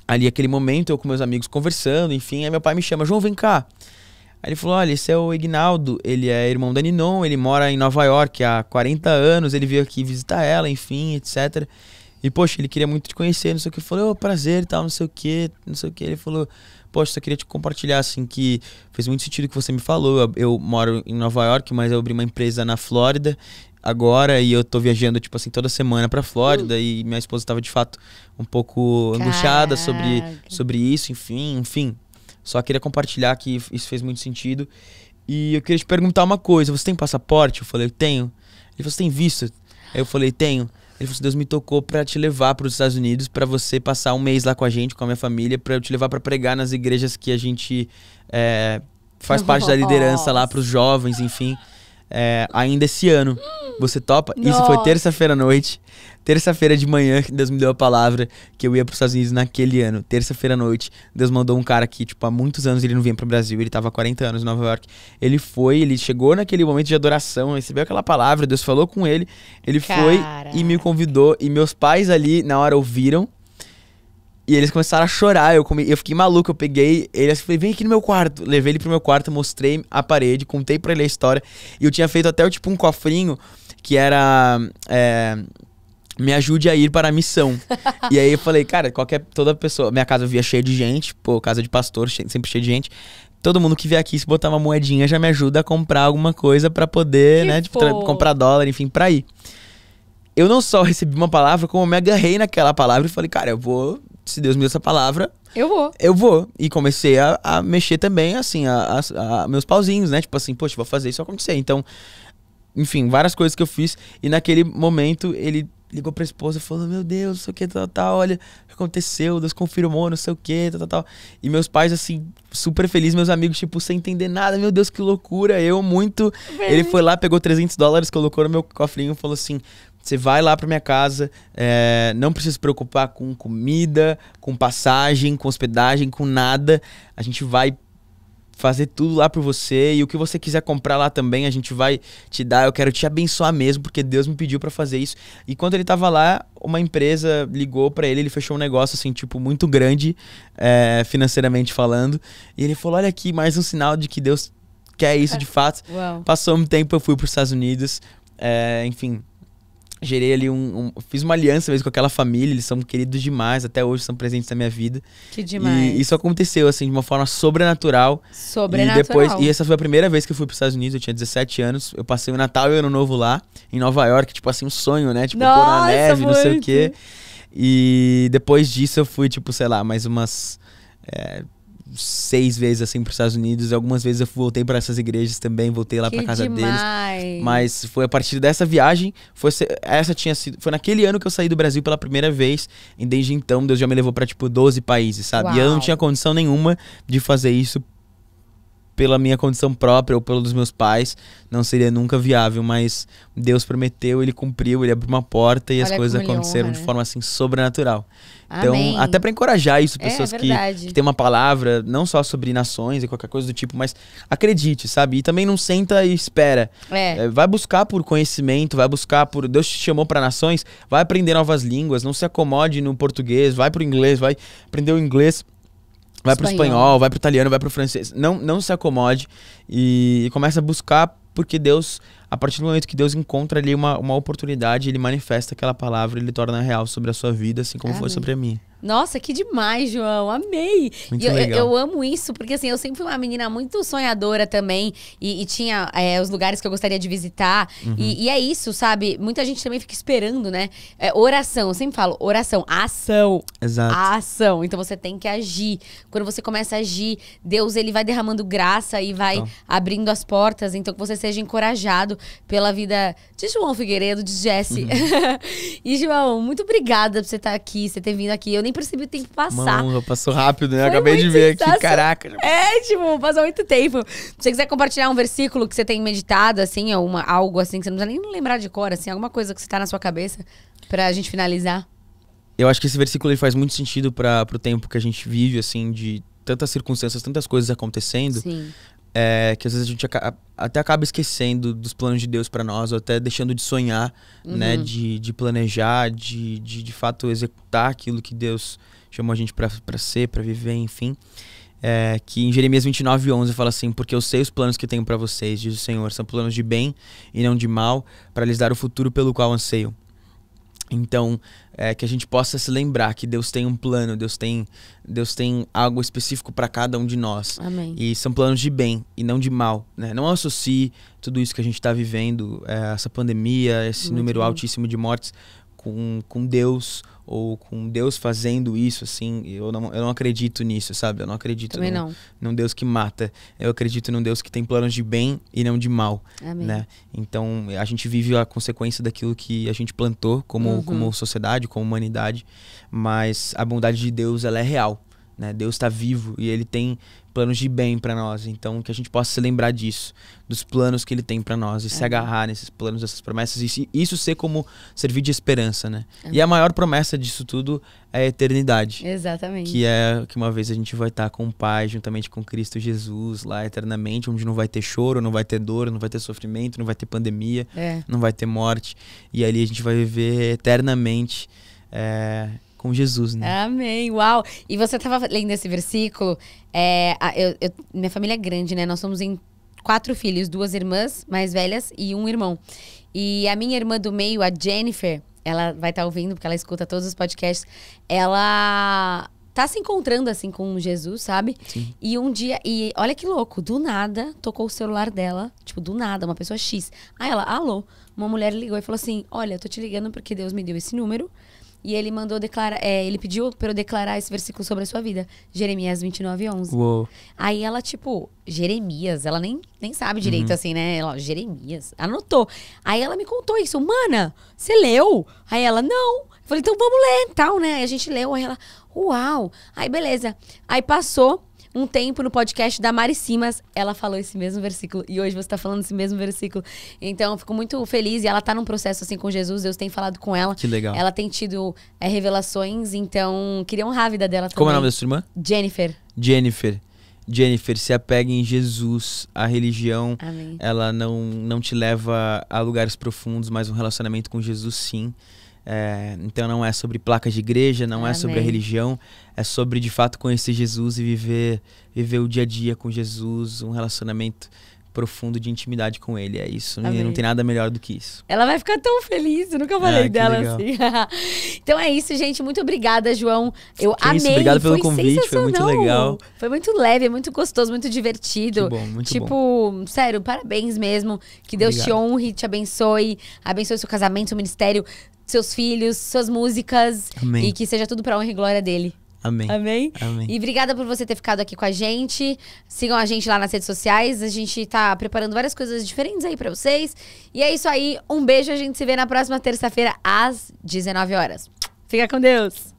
Ali aquele momento, eu com meus amigos conversando, enfim, aí meu pai me chama, João, vem cá. Aí ele falou: olha, esse é o Ignaldo, ele é irmão da Ninon, ele mora em Nova York há 40 anos, ele veio aqui visitar ela, enfim, etc. E, poxa, ele queria muito te conhecer, não sei o que. Eu falei, oh, prazer e tal, não sei o que, não sei o que. Ele falou, poxa, só queria te compartilhar, assim, que fez muito sentido o que você me falou. Eu, eu, moro em Nova York, mas eu abri uma empresa na Flórida agora e eu tô viajando, tipo assim, toda semana pra Flórida uh. e minha esposa tava, de fato, um pouco Caraca. angustiada sobre, sobre isso, enfim, enfim. Só queria compartilhar que isso fez muito sentido. E eu queria te perguntar uma coisa, você tem passaporte? Eu falei, tenho. Ele falou, você tem visto? Aí eu falei, tenho. Ele falou Deus me tocou para te levar para os Estados Unidos, para você passar um mês lá com a gente, com a minha família, para eu te levar para pregar nas igrejas que a gente é, faz parte da liderança lá para os jovens, enfim. É, ainda esse ano. Você topa? Nossa. Isso foi terça-feira à noite. Terça-feira de manhã, Deus me deu a palavra que eu ia para os Estados Unidos naquele ano. Terça-feira à noite, Deus mandou um cara que, tipo, há muitos anos ele não vinha para o Brasil. Ele estava há 40 anos em Nova York. Ele foi, ele chegou naquele momento de adoração, recebeu aquela palavra, Deus falou com ele. Ele cara. foi e me convidou. E meus pais ali, na hora, ouviram. E eles começaram a chorar. Eu, come... eu fiquei maluco. Eu peguei ele assim, falei, vem aqui no meu quarto. Levei ele pro meu quarto, mostrei a parede, contei pra ele a história. E eu tinha feito até tipo um cofrinho que era. É, me ajude a ir para a missão. e aí eu falei, cara, qualquer. Toda pessoa. Minha casa via cheia de gente, pô, casa de pastor, sempre cheia de gente. Todo mundo que vier aqui, se botar uma moedinha, já me ajuda a comprar alguma coisa para poder, que né? Tipo, comprar dólar, enfim, pra ir. Eu não só recebi uma palavra, como eu me agarrei naquela palavra e falei, cara, eu vou. Se Deus me deu essa palavra, eu vou. Eu vou. E comecei a, a mexer também, assim, a, a, a, meus pauzinhos, né? Tipo assim, poxa, vou fazer isso acontecer. Então, enfim, várias coisas que eu fiz. E naquele momento ele ligou pra esposa e falou: Meu Deus, não sei o que, tal, tal, olha o que aconteceu, Deus confirmou, não sei o que, tal, tal, tal. E meus pais, assim, super felizes, meus amigos, tipo, sem entender nada, meu Deus, que loucura. Eu, muito. Bem... Ele foi lá, pegou 300 dólares, colocou no meu cofrinho e falou assim: Você vai lá pra minha casa, é, não precisa se preocupar com comida, com passagem, com hospedagem, com nada. A gente vai fazer tudo lá por você e o que você quiser comprar lá também a gente vai te dar. Eu quero te abençoar mesmo porque Deus me pediu para fazer isso. E quando ele tava lá, uma empresa ligou para ele, ele fechou um negócio assim, tipo, muito grande, é, financeiramente falando. E ele falou: Olha aqui, mais um sinal de que Deus quer isso de fato. Uau. Passou um tempo, eu fui para os Estados Unidos, é, enfim, gerei ali um, um, Fiz uma aliança mesmo com aquela família, eles são queridos demais, até hoje são presentes na minha vida. Que demais. E isso aconteceu, assim, de uma forma sobrenatural. Sobrenatural. E depois. E essa foi a primeira vez que eu fui para os Estados Unidos, eu tinha 17 anos. Eu passei o Natal e o Ano Novo lá, em Nova York, tipo assim, um sonho, né? Tipo, Nossa, pôr na neve, muito. não sei o quê. E depois disso eu fui, tipo, sei lá, mais umas. É, seis vezes assim para os Estados Unidos. Algumas vezes eu voltei para essas igrejas também, voltei lá para casa demais. deles. Mas foi a partir dessa viagem, foi essa tinha sido, foi naquele ano que eu saí do Brasil pela primeira vez. E desde então Deus já me levou para tipo 12 países, sabe? Uau. E eu não tinha condição nenhuma de fazer isso pela minha condição própria ou pelos meus pais, não seria nunca viável, mas Deus prometeu, ele cumpriu, ele abriu uma porta e Olha as coisas aconteceram honra, de né? forma assim sobrenatural. Então, Amém. até para encorajar isso, é, pessoas é, que, que têm uma palavra, não só sobre nações e qualquer coisa do tipo, mas acredite, sabe? E também não senta e espera. É. É, vai buscar por conhecimento, vai buscar por. Deus te chamou para nações, vai aprender novas línguas, não se acomode no português, vai pro inglês, vai aprender o inglês Vai pro espanhol. espanhol, vai pro italiano, vai pro francês. Não, não se acomode e, começa a buscar, porque Deus, a partir do momento que Deus encontra ali uma, uma oportunidade, ele manifesta aquela palavra, ele torna real sobre a sua vida, assim como Amém. foi sobre a minha. Nossa, que demais, João. Amei. Muito eu, legal. Eu, eu, amo isso, porque assim, eu sempre fui uma menina muito sonhadora também. E, e tinha é, os lugares que eu gostaria de visitar. Uhum. E, e, é isso, sabe? Muita gente também fica esperando, né? É, oração, eu sempre falo, oração, ação. Exato. ação. Então você tem que agir. Quando você começa a agir, Deus ele vai derramando graça e vai então. abrindo as portas. Então que você seja encorajado pela vida de João Figueiredo, de Jesse. Uhum. e, João, muito obrigada por você estar aqui, você ter vindo aqui. Eu nem percebi o tempo passar. Mano, passou rápido, né? Eu acabei de ver aqui, caraca. É, tipo, passou muito tempo. Se você quiser compartilhar um versículo que você tem meditado, assim, ou uma, algo assim, que você não precisa nem lembrar de cor, assim, alguma coisa que você tá na sua cabeça, pra gente finalizar. Eu acho que esse versículo ele faz muito sentido para pro tempo que a gente vive, assim, de tantas circunstâncias, tantas coisas acontecendo. Sim. É, que às vezes a gente até acaba esquecendo dos planos de Deus para nós, ou até deixando de sonhar, né, uhum. né? De, de planejar, de, de de fato executar aquilo que Deus chamou a gente para ser, para viver, enfim. É, que em Jeremias 29, 11 fala assim: Porque eu sei os planos que tenho para vocês, diz o Senhor, são planos de bem e não de mal, para lhes dar o futuro pelo qual anseiam. Então, é, que a gente possa se lembrar que Deus tem um plano, Deus tem, Deus tem algo específico para cada um de nós. Amém. E são planos de bem e não de mal. Né? Não associe tudo isso que a gente está vivendo, é, essa pandemia, esse Muito número altíssimo de mortes, com, com Deus ou com Deus fazendo isso, assim, eu não, eu não acredito nisso, sabe? Eu não acredito Também num, não. num Deus que mata. Eu acredito num Deus que tem planos de bem e não de mal, Amém. né? Então, a gente vive a consequência daquilo que a gente plantou como, uhum. como sociedade, como humanidade, mas a bondade de Deus, ela é real, né? Deus está vivo e ele tem planos de bem para nós. Então, que a gente possa se lembrar disso, dos planos que ele tem para nós e é. se agarrar nesses planos, essas promessas e isso ser como servir de esperança, né? É. E a maior promessa disso tudo é a eternidade. Exatamente. Que é que uma vez a gente vai estar com o Pai, juntamente com Cristo Jesus, lá eternamente, onde não vai ter choro, não vai ter dor, não vai ter sofrimento, não vai ter pandemia, é. não vai ter morte. E ali a gente vai viver eternamente. É, com Jesus, né? Amém, uau! E você estava lendo esse versículo, é, eu, eu, minha família é grande, né? Nós somos em quatro filhos, duas irmãs mais velhas e um irmão. E a minha irmã do meio, a Jennifer, ela vai estar tá ouvindo, porque ela escuta todos os podcasts, ela tá se encontrando assim com Jesus, sabe? Sim. E um dia, e olha que louco, do nada tocou o celular dela, tipo, do nada, uma pessoa X. Aí ela, alô, uma mulher ligou e falou assim: Olha, eu tô te ligando porque Deus me deu esse número. E ele mandou declarar, é, ele pediu para eu declarar esse versículo sobre a sua vida. Jeremias 29, 11. Uou. Aí ela, tipo, Jeremias, ela nem, nem sabe direito uhum. assim, né? Ela, Jeremias, anotou. Aí ela me contou isso, mana, você leu? Aí ela, não. Eu falei, então vamos ler, tal, né? Aí a gente leu, aí ela, uau. Aí beleza. Aí passou um tempo no podcast da Mari Simas, ela falou esse mesmo versículo. E hoje você está falando esse mesmo versículo. Então, eu fico muito feliz. E ela está num processo assim com Jesus. Deus tem falado com ela. Que legal. Ela tem tido é, revelações. Então, queria honrar a vida dela também. Como é o nome da sua irmã? Jennifer. Jennifer. Jennifer, se apegue em Jesus. A religião, Amém. ela não, não te leva a lugares profundos, mas um relacionamento com Jesus, sim. É, então não é sobre placas de igreja, não Amém. é sobre a religião, é sobre de fato conhecer Jesus e viver, viver o dia a dia com Jesus, um relacionamento profundo de intimidade com ele. É isso. Amém. Não tem nada melhor do que isso. Ela vai ficar tão feliz. Eu nunca falei ah, dela assim. então é isso, gente. Muito obrigada, João. Eu que amei. Isso, obrigado pelo foi convite. Foi muito legal. Foi muito leve, muito gostoso, muito divertido. Que bom, muito tipo, bom. sério, parabéns mesmo. Que Deus obrigado. te honre, te abençoe. Abençoe seu casamento, seu ministério, seus filhos, suas músicas. Amém. E que seja tudo pra honra e glória dele. Amém. Amém? Amém. E obrigada por você ter ficado aqui com a gente. Sigam a gente lá nas redes sociais. A gente tá preparando várias coisas diferentes aí pra vocês. E é isso aí. Um beijo. A gente se vê na próxima terça-feira às 19 horas. Fica com Deus.